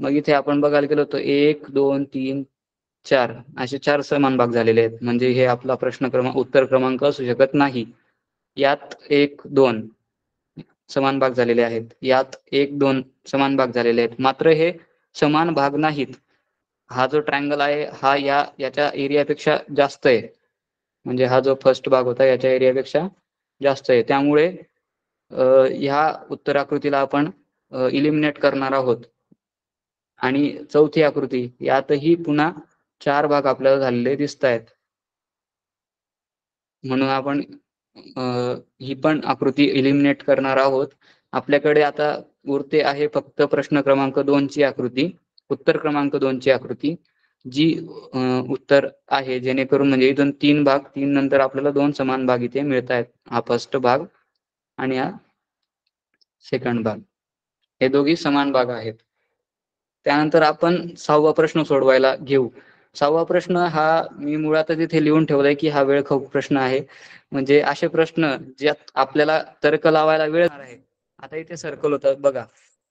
Speaker 1: मग इथे आपण बघायला गेलो तर एक दोन तीन चार असे चार समान भाग झालेले आहेत. म्हणजे हे आपला प्रश्न क्रमांक उत्तर क्रमांक असू शकत नाही. यात एक दोन समान भाग झालेले आहेत. यात एक दोन समान भाग झालेले आहेत. मात्र हे समान भाग नाहीत. हा जो ट्रायंगल आहे हा या याच्या एरियापेक्षा जास्त आहे. म्हणजे हा जो फर्स्ट भाग होता याच्या एरियापेक्षा जास्त आहे. त्यामुळे ह्या उत्तराकृतीला आपण इलिमिनेट करणार आहोत. आणि चौथी आकृती यातही पुन्हा चार भाग आपल्याला झालेले दिसत आहेत म्हणून आपण ही पण आकृती इलिमिनेट करणार आहोत. आपल्याकडे आता उरते आहे फक्त प्रश्न क्रमांक दोन ची आकृती उत्तर क्रमांक दोन ची आकृती जी उत्तर आहे. जेणेकरून म्हणजे इथून तीन भाग तीन नंतर आपल्याला दोन समान भाग इथे मिळत आहेत हा फर्स्ट भाग आणि हा सेकंड भाग. हे दोघी समान भाग आहेत. त्यानंतर आपण सहावा प्रश्न सोडवायला घेऊ. सहावा प्रश्न हा मी मुळातच इथे लिहून ठेवलाय की हा वेळ खाऊ प्रश्न आहे. म्हणजे असे प्रश्न ज्यात आपल्याला तर्क लावायला वेळ आहे. आता इथे सर्कल होतं बघा.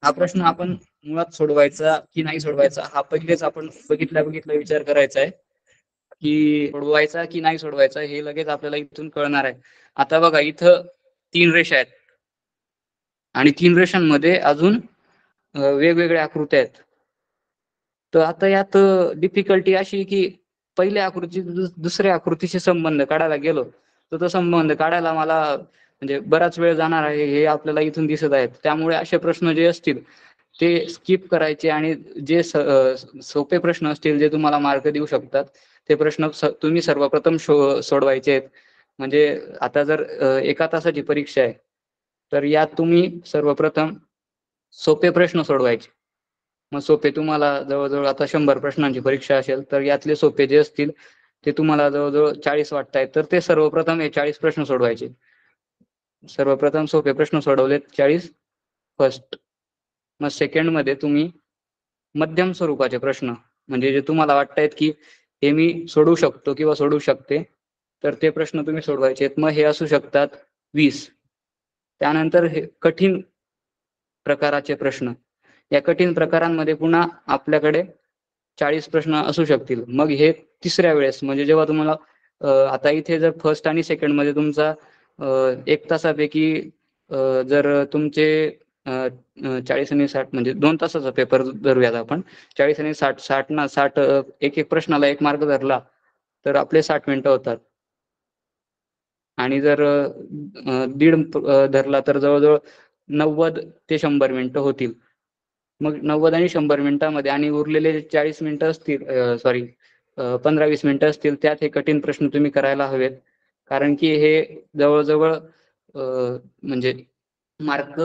Speaker 1: हा प्रश्न आपण मुळात सोडवायचा की नाही सोडवायचा हा पहिलेच आपण बघितल्या बघितला विचार करायचा आहे. की सोडवायचा की नाही सोडवायचा हे लगेच आपल्याला इथून कळणार आहे. आता बघा इथं तीन रेषा आहेत. आणि तीन रेषांमध्ये अजून वेगवेगळ्या आकृत्या आहेत. तर आता यात डिफिकल्टी अशी की पहिल्या आकृती दुसऱ्या आकृतीशी संबंध काढायला गेलो तर तो संबंध काढायला मला म्हणजे बराच वेळ जाणार आहे हे आपल्याला इथून दिसत आहेत. त्यामुळे असे प्रश्न जे असतील ते स्किप करायचे आणि जे सोपे प्रश्न असतील जे तुम्हाला मार्क देऊ शकतात ते प्रश्न तुम्ही सर्वप्रथम शो सोडवायचे आहेत. म्हणजे आता जर एका तासाची परीक्षा आहे तर यात तुम्ही सर्वप्रथम सोपे प्रश्न सोडवायचे. मग सोपे तुम्हाला जवळजवळ आता शंभर प्रश्नांची परीक्षा असेल तर यातले सोपे जे असतील ते तुम्हाला जवळजवळ चाळीस वाटतायत. तर ते सर्वप्रथम हे चाळीस प्रश्न सोडवायचे. सर्वप्रथम सोपे प्रश्न सोडवलेत चाळीस. फर्स्ट मग सेकंडमध्ये तुम्ही मध्यम स्वरूपाचे प्रश्न म्हणजे जे तुम्हाला वाटतायत की हे मी सोडवू शकतो किंवा सोडवू शकते तर ते प्रश्न तुम्ही सोडवायचे आहेत. मग हे असू शकतात वीस. त्यानंतर हे कठीण प्रकाराचे प्रश्न. या कठीण प्रकारांमध्ये पुन्हा आपल्याकडे चाळीस प्रश्न असू शकतील. मग हे तिसऱ्या वेळेस म्हणजे जेव्हा तुम्हाला आता इथे जर फर्स्ट आणि सेकंडमध्ये तुमचा एक तासापैकी जर तुमचे चाळीस आणि साठ म्हणजे दोन तासाचा पेपर धरूयात आपण. चाळीस आणि साठ साठ ना साठ एक एक प्रश्नाला एक मार्क धरला तर आपले साठ मिनिटं होतात. आणि जर दीड धरला तर जवळजवळ नव्वद ते शंभर मिनिटं होतील. मग नव्वद आणि शंभर मिनिटांमध्ये आणि उरलेले चाळीस मिनिटं असतील सॉरी पंधरा वीस मिनिटं असतील त्यात हे कठीण प्रश्न तुम्ही करायला हवेत. कारण की हे जवळजवळ म्हणजे मार्क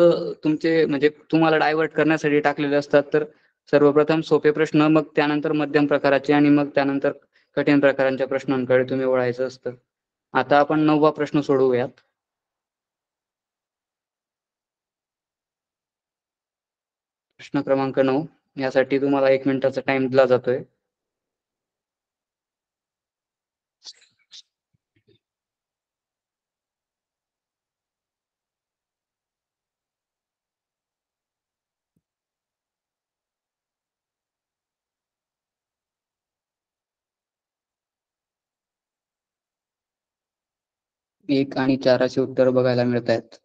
Speaker 1: तुमचे म्हणजे तुम्हाला डायव्हर्ट करण्यासाठी टाकलेले असतात. तर सर्वप्रथम सोपे प्रश्न मग त्यानंतर मध्यम प्रकाराचे आणि मग त्यानंतर कठीण प्रकारांच्या प्रश्नांकडे तुम्ही वळायचं असतं. आता आपण नववा प्रश्न सोडवूयात. प्रश्न क्रमांक नऊ. यासाठी तुम्हाला एक मिनिटाचा टाइम दिला जातोय. एक आणि चार असे उत्तर बघायला मिळत आहेत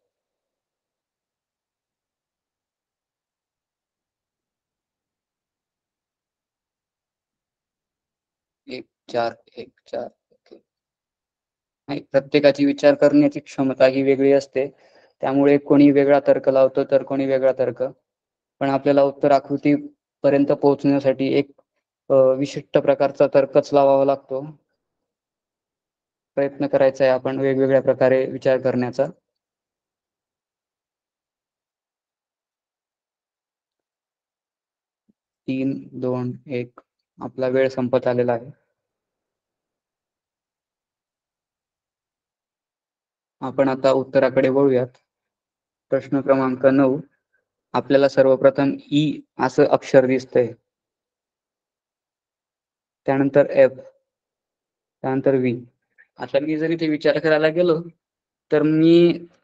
Speaker 1: एक चार एक चार नाही प्रत्येकाची विचार करण्याची क्षमता ही वेगळी असते. त्यामुळे कोणी वेगळा तर्क लावतो तर कोणी वेगळा तर्क. पण आपल्याला उत्तर आकृती पर्यंत पोहोचण्यासाठी एक विशिष्ट प्रकारचा तर्कच लावावा लागतो. प्रयत्न करायचा आहे आपण वेगवेगळ्या प्रकारे विचार करण्याचा. तीन दोन एक. आपला वेळ संपत आलेला आहे. आपण आता उत्तराकडे वळूयात. प्रश्न क्रमांक नऊ. आपल्याला सर्वप्रथम ई असं अक्षर दिसतंय. त्यानंतर एफ. त्यानंतर व्ही. आता मी जर इथे विचार करायला गेलो तर मी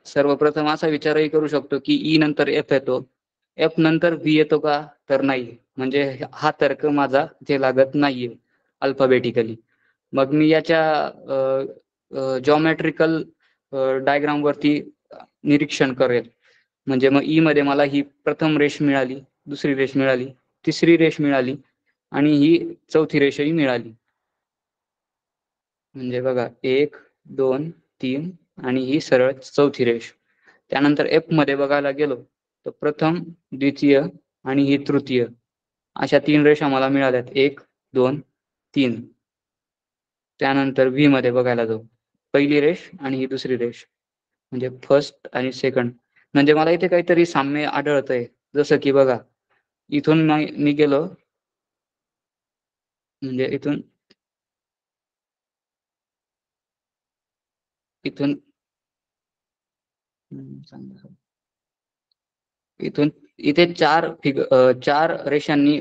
Speaker 1: सर्वप्रथम असा विचारही करू शकतो की ई नंतर एफ येतो. एफ नंतर व्ही येतो का? तर नाही. म्हणजे हा तर्क माझा इथे लागत नाहीये अल्फाबेटिकली मग मी याच्या जॉमेट्रिकल डायग्राम वरती निरीक्षण करेल. म्हणजे मग ई मध्ये मला ही प्रथम रेष मिळाली दुसरी रेष मिळाली तिसरी रेष मिळाली आणि ही चौथी रेषही मिळाली. म्हणजे बघा एक दोन तीन आणि ही सरळ चौथी रेष. त्यानंतर एफमध्ये बघायला गेलो तर प्रथम द्वितीय आणि ही तृतीय. अशा तीन रेषा मला मिळाल्यात. एक दोन तीन. त्यानंतर व्ही मध्ये बघायला जाऊ. पहिली रेष आणि ही दुसरी रेष. म्हणजे फर्स्ट आणि सेकंड म्हणजे मला इथे काहीतरी साम्य आढळतंय. जसं की बघा इथून मी गेलो. म्हणजे इथून इथून इथून इथे चार फिग चार रेषांनी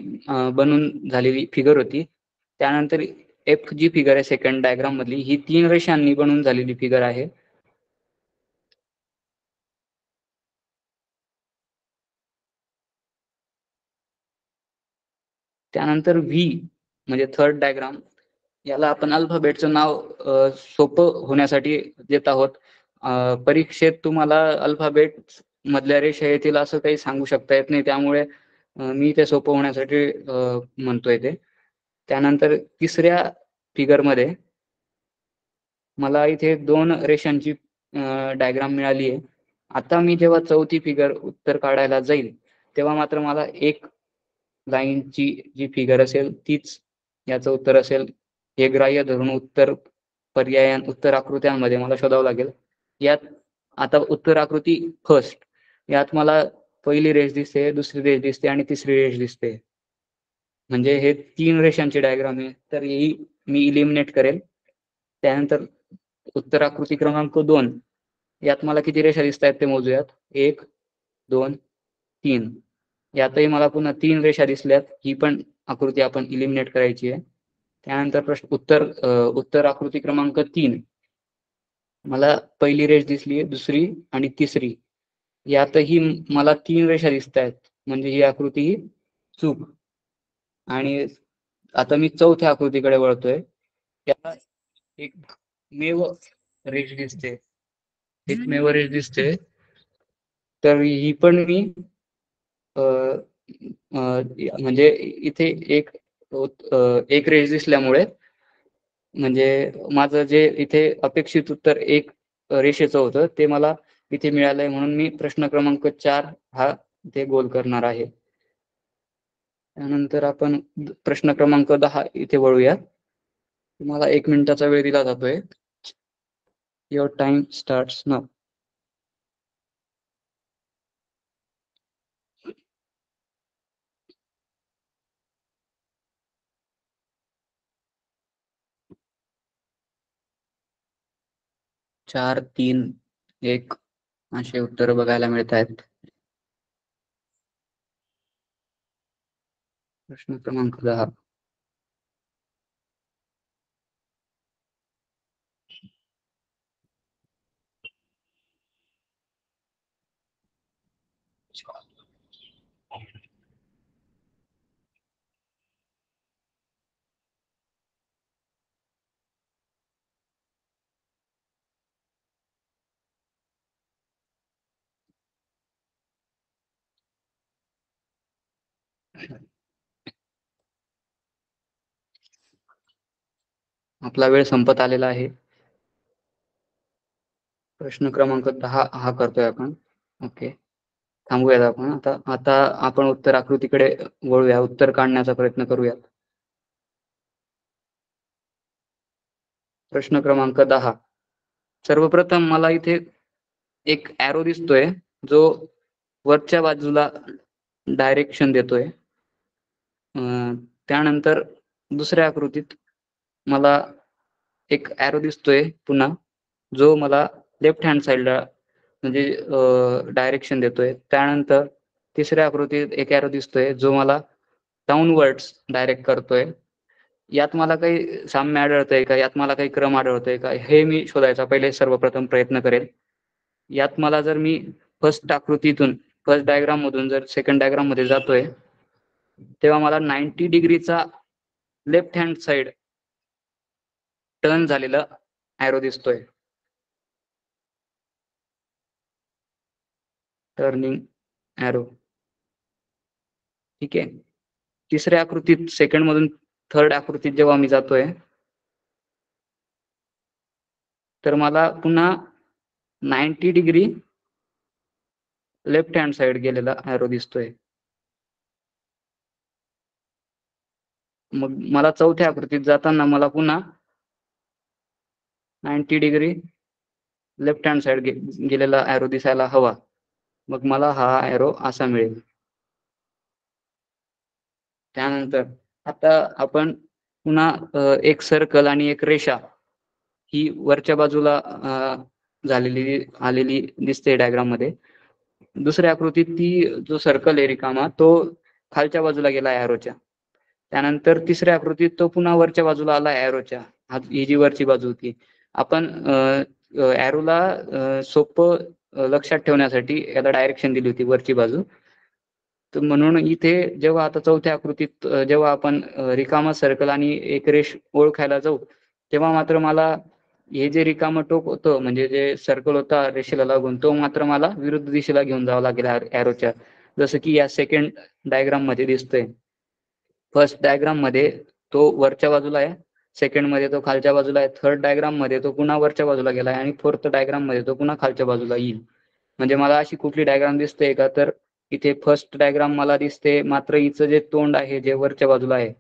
Speaker 1: बनून झालेली फिगर होती. त्यानंतर एफ जी फिगर आहे सेकंड डायग्राम मधली ही तीन रेषांनी बनून झालेली फिगर आहे. त्यानंतर व्ही म्हणजे थर्ड डायग्राम याला आपण अल्फाबेटचं नाव सोपं होण्यासाठी देत आहोत. परीक्षेत तुम्हाला अल्फाबेट मधल्या रेषा येतील असं काही सांगू शकता येत नाही. त्यामुळे मी ते सोपं होण्यासाठी म्हणतोय ते. त्यानंतर तिसऱ्या फिगरमध्ये मला इथे दोन रेषांची डायग्राम मिळाली आहे. आता मी जेव्हा चौथी फिगर उत्तर काढायला जाईल तेव्हा मात्र मला एक लाईनची जी फिगर असेल तीच याचं उत्तर असेल. हे ग्राह्य धरून उत्तर पर्याय उत्तर आकृत्यांमध्ये मला शोधावं लागेल. यात आता उत्तर आकृती फर्स्ट यात मला पहिली रेष दिसते दुसरी रेष दिसते आणि तिसरी रेष दिसते. म्हणजे हे तीन रेषांचे डायग्राम आहे. तर ही मी इलिमिनेट करेल. त्यानंतर उत्तर आकृती क्रमांक दोन. यात मला किती रेषा दिसत आहेत ते मोजूयात. एक दोन तीन. यातही मला पुन्हा तीन रेषा दिसल्यात. ही पण आकृती आपण इलिमिनेट करायची आहे. त्यानंतर प्रश्न उत्तर उत्तर आकृती क्रमांक तीन. मला पहिली रेष दिसली दुसरी आणि तिसरी. यातही मला तीन रेषा दिसत आहेत म्हणजे ही आकृती ही चूक. आणि आता मी चौथ्या आकृतीकडे वळतोय. त्याला एक मेव रेष दिसते. एक मेव रेष दिसते. तर ही पण मी म्हणजे इथे एक एक रेष दिसल्यामुळे म्हणजे माझं जे इथे अपेक्षित उत्तर एक रेषेचं होतं ते मला इथे मिळालंय म्हणून मी प्रश्न क्रमांक चार हा इथे गोल करणार आहे. त्यानंतर आपण प्रश्न क्रमांक दहा इथे वळूया तुम्हाला एक मिनिटाचा वेळ दिला जातोय. युअर टाइम स्टार्ट नाव चार तीन एक असे उत्तर बघायला मिळत आहेत प्रश्न क्रमांक दहा आपला वेळ संपत आलेला आहे. प्रश्न क्रमांक दहा हा करतोय आपण. ओके. थांबूयात आपण. आता आता आपण उत्तर आकृतीकडे वळूया. उत्तर काढण्याचा प्रयत्न करूयात. प्रश्न क्रमांक दहा. सर्वप्रथम मला इथे एक ऍरो दिसतोय. जो वरच्या बाजूला डायरेक्शन देतोय. त्यानंतर दुसऱ्या आकृतीत मला एक ॲरो दिसतोय पुन्हा जो मला लेफ्ट हँड साईडला म्हणजे डायरेक्शन देतोय. त्यानंतर तिसऱ्या आकृतीत एक ॲरो दिसतोय जो मला डाऊनवर्ड्स डायरेक्ट करतोय. यात मला काही साम्य आढळतंय का? यात मला काही क्रम आढळतोय का? हे मी शोधायचा पहिले सर्वप्रथम प्रयत्न करेल. यात मला जर मी फर्स्ट आकृतीतून फर्स्ट डायग्राम मधून जर सेकंड डायग्राममध्ये जातोय तेव्हा मला नाईन्टी डिग्रीचा लेफ्ट हँड साइड टर्न झालेला ॲरो दिसतोय. टर्निंग ॲरो ठीक आहे. तिसऱ्या आकृतीत सेकंड मधून थर्ड आकृतीत जेव्हा मी जातोय तर मला पुन्हा ninety degree left hand side गेलेला ॲरो दिसतोय. मग मला चौथ्या आकृतीत जाताना मला पुन्हा ninety degree left hand side गेलेला ॲरो दिसायला हवा. मग मला हा ॲरो असा मिळेल. त्यानंतर आता आपण पुन्हा एक सर्कल आणि एक रेषा ही वरच्या बाजूला झालेली आलेली दिसते डायग्राममध्ये. दुसऱ्या आकृतीत ती जो सर्कल आहे रिकामा तो खालच्या बाजूला गेला ॲरोच्या त्यानंतर तिसऱ्या आकृतीत तो पुन्हा वरच्या बाजूला आला ॲरोच्या ही जी वरची बाजू होती आपण ॲरोला सोपं लक्षात ठेवण्यासाठी याला डायरेक्शन दिली होती वरची बाजू. तर म्हणून इथे जेव्हा आता चौथ्या आकृतीत जेव्हा आपण रिकामा सर्कल आणि एक रेष ओळखायला जाऊ तेव्हा मात्र मला हे जे रिकामं टोक होतं म्हणजे जे सर्कल होता रेषेला लागून तो मात्र मला विरुद्ध दिशेला घेऊन जावं लागेल ॲरोच्या जसं की या सेकंड डायग्राममध्ये दिसतंय. फर्स्ट डायग्राममध्ये तो वरच्या बाजूला आहे. सेकंडमध्ये तो खालच्या बाजूला आहे. थर्ड डायग्राममध्ये तो पुन्हा वरच्या बाजूला गेलाय आणि फोर्थ डायग्राममध्ये तो पुन्हा खालच्या बाजूला येईल. म्हणजे मला अशी कुठली डायग्राम दिसते का? तर इथे फर्स्ट डायग्राम मला दिसते मात्र हिचं जे तोंड आहे जे वरच्या बाजूला आहे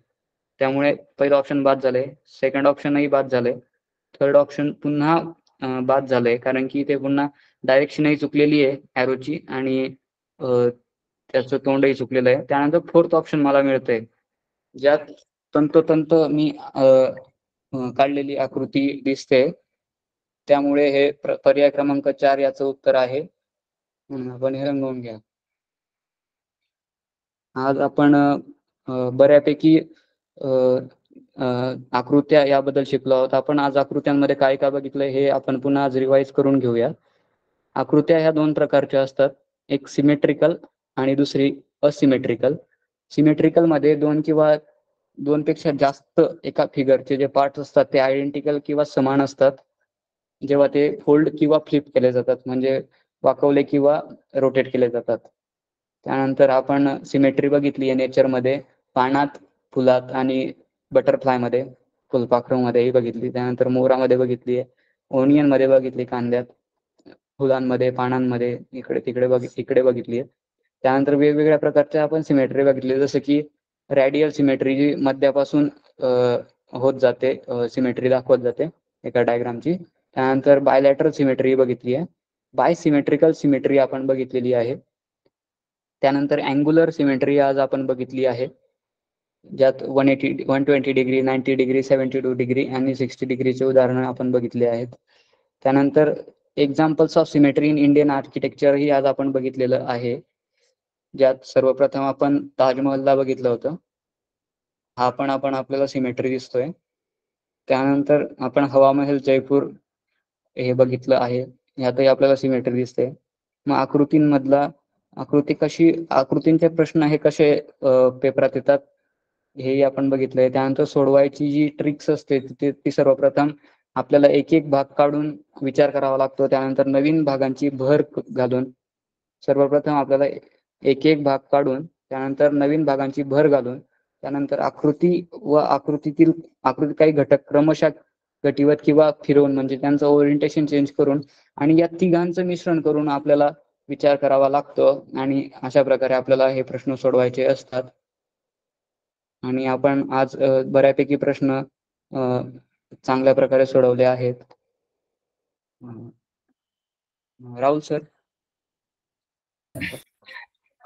Speaker 1: त्यामुळे पहिलं ऑप्शन बाद झालंय. सेकंड ऑप्शनही बाद झालंय. थर्ड ऑप्शन पुन्हा बाद झालंय. कारण की इथे पुन्हा डायरेक्शनही चुकलेली आहे ॲरोची आणि त्याचं तोंडही चुकलेलं आहे. त्यानंतर फोर्थ ऑप्शन मला मिळतंय. ज्यात तंतोतंत मी काढलेली आकृती दिसते. त्यामुळे हे पर्याय क्रमांक चार याचं उत्तर आहे. आपण हे रंगवून घ्या. आज आपण बऱ्यापैकी आकृत्या याबद्दल शिकलो आहोत. आपण आज आकृत्यांमध्ये काय काय बघितलंय हे आपण पुन्हा आज रिवाइज करून घेऊया. आकृत्या ह्या दोन प्रकारच्या असतात. एक सिमेट्रिकल आणि दुसरी असिमेट्रिकल सिमेट्रिकलमध्ये दोन किंवा दोन पेक्षा जास्त एका फिगरचे जे पार्ट असतात ते आयडेंटिकल किंवा समान असतात. जेव्हा ते फोल्ड किंवा फ्लिप केले जातात म्हणजे वाकवले किंवा रोटेट केले जातात. त्यानंतर आपण सिमेट्री बघितली आहे नेचरमध्ये पानात फुलात आणि बटरफ्लायमध्ये फुलपाखरूमध्येही बघितली. त्यानंतर मोरामध्ये बघितली आहे. ओनियनमध्ये बघितली कांद्यात. फुलांमध्ये पानांमध्ये इकडे तिकडे बघ इकडे बघितली आहे. त्यानंतर वेगवेगळ्या प्रकारच्या आपण सिमेट्री बघितली. जसं की रॅडियल सिमेट्री जी मध्यापासून होत जाते सिमेट्री दाखवत जाते एका डायग्रामची त्यानंतर बायलॅटरल सिमेट्री बघितली आहे. बाय सिमेट्रिकल सिमेट्री आपण बघितलेली आहे. त्यानंतर अँग्युलर सिमेट्री आज आपण बघितली आहे. ज्यात one eighty one twenty degree ninety degree seventy two degree आणि सिक्स्टी डिग्रीचे उदाहरणं आपण बघितले आहेत. त्यानंतर examples of symmetry in Indian architecture ही आज आपण बघितलेलं आहे. ज्यात सर्वप्रथम आपण ताजमहलला बघितलं होतं. हा पण आपण आपल्याला सिमेट्री दिसतोय. त्यानंतर आपण हवामहल जयपूर हे बघितलं आहे. यातही आपल्याला सिमेट्री दिसते मग आकृतींमधला आकृती कशी आकृतींचे प्रश्न हे कसे पेपरात येतात हेही आपण बघितलंय. त्यानंतर सोडवायची जी ट्रिक्स असते ती ती सर्वप्रथम आपल्याला एक एक भाग काढून विचार करावा लागतो. त्यानंतर नवीन भागांची भर घालून सर्वप्रथम आपल्याला एक एक भाग काढून त्यानंतर नवीन भागांची भर घालून त्यानंतर आकृती व आकृतीतील आकृती काही घटक क्रमशः गटिवत किंवा फिरवून म्हणजे त्यांचं ओरिएंटेशन चेंज करून आणि या तिघांचं मिश्रण करून आपल्याला विचार करावा लागतो आणि अशा प्रकारे आपल्याला हे प्रश्न सोडवायचे असतात. आणि आपण आज बऱ्यापैकी प्रश्न चांगल्या प्रकारे सोडवले आहेत. राहुल सर.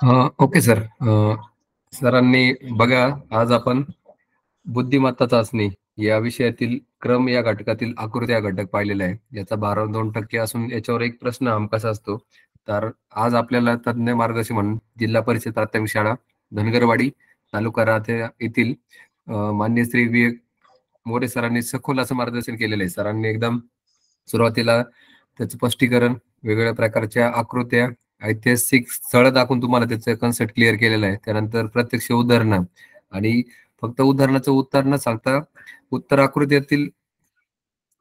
Speaker 2: Okay sir. सरांनी बघा आज आपण बुद्धिमत्ता चाचणी या विषयातील क्रम या घटकातील आकृत्या घटक पाहिलेला आहे. याचा बारा दोन टक्के असून याच्यावर एक प्रश्न हमखास असतो? तर आज आपल्याला तज्ञ मार्गदर्शन म्हणून जिल्हा परिषद प्राथमिक शाळा धनगरवाडी तालुका राहते येथील मान्य श्री विवेक मोरे सरांनी सखोल असं मार्गदर्शन केलेलं आहे. सरांनी एकदम सुरुवातीला त्याचं स्पष्टीकरण वेगवेगळ्या प्रकारच्या आकृत्या ऐतिहासिक स्थळ दाखवून तुम्हाला त्याचं कन्सेप्ट क्लिअर केलेलं आहे. त्यानंतर प्रत्यक्ष उदाहरणं. आणि फक्त उदाहरणाचं उत्तर न सांगता उत्तर आकृतीतील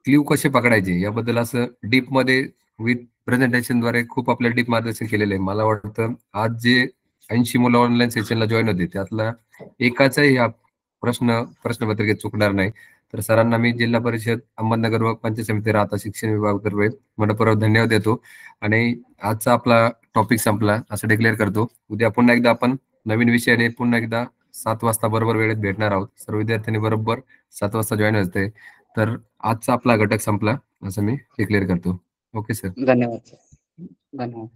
Speaker 2: क्ल्यू कसे पकडायचे याबद्दल असं डीपमध्ये विथ प्रेझेंटेशनद्वारे खूप आपल्या डीप मार्गदर्शन केलेलं आहे. मला वाटतं आज जे ऐंशी मुलं ऑनलाईन सेशनला जॉईन होते त्यातला एकाचाही हा प्रश्न प्रश्नपत्रिकेत चुकणार नाही. तर सरांना मी जिल्हा परिषद अहमदनगर व पंचायत समिती राहता शिक्षण विभागातर्फे मनपूर्वक धन्यवाद देतो. आणि आजचा आपला टॉपिक संपला. असं डिक्लेअर करतो. उद्या पुन्हा एकदा आपण नवीन विषयाने पुन्हा एकदा सात वाजता बरोबर वेळेत भेटणार आहोत. सर्व विद्यार्थ्यांनी बरोबर सात वाजता जॉईन होते. तर आजचा आपला घटक संपला. असं मी डिक्लेअर करतो. ओके सर
Speaker 1: धन्यवाद धन्यवाद.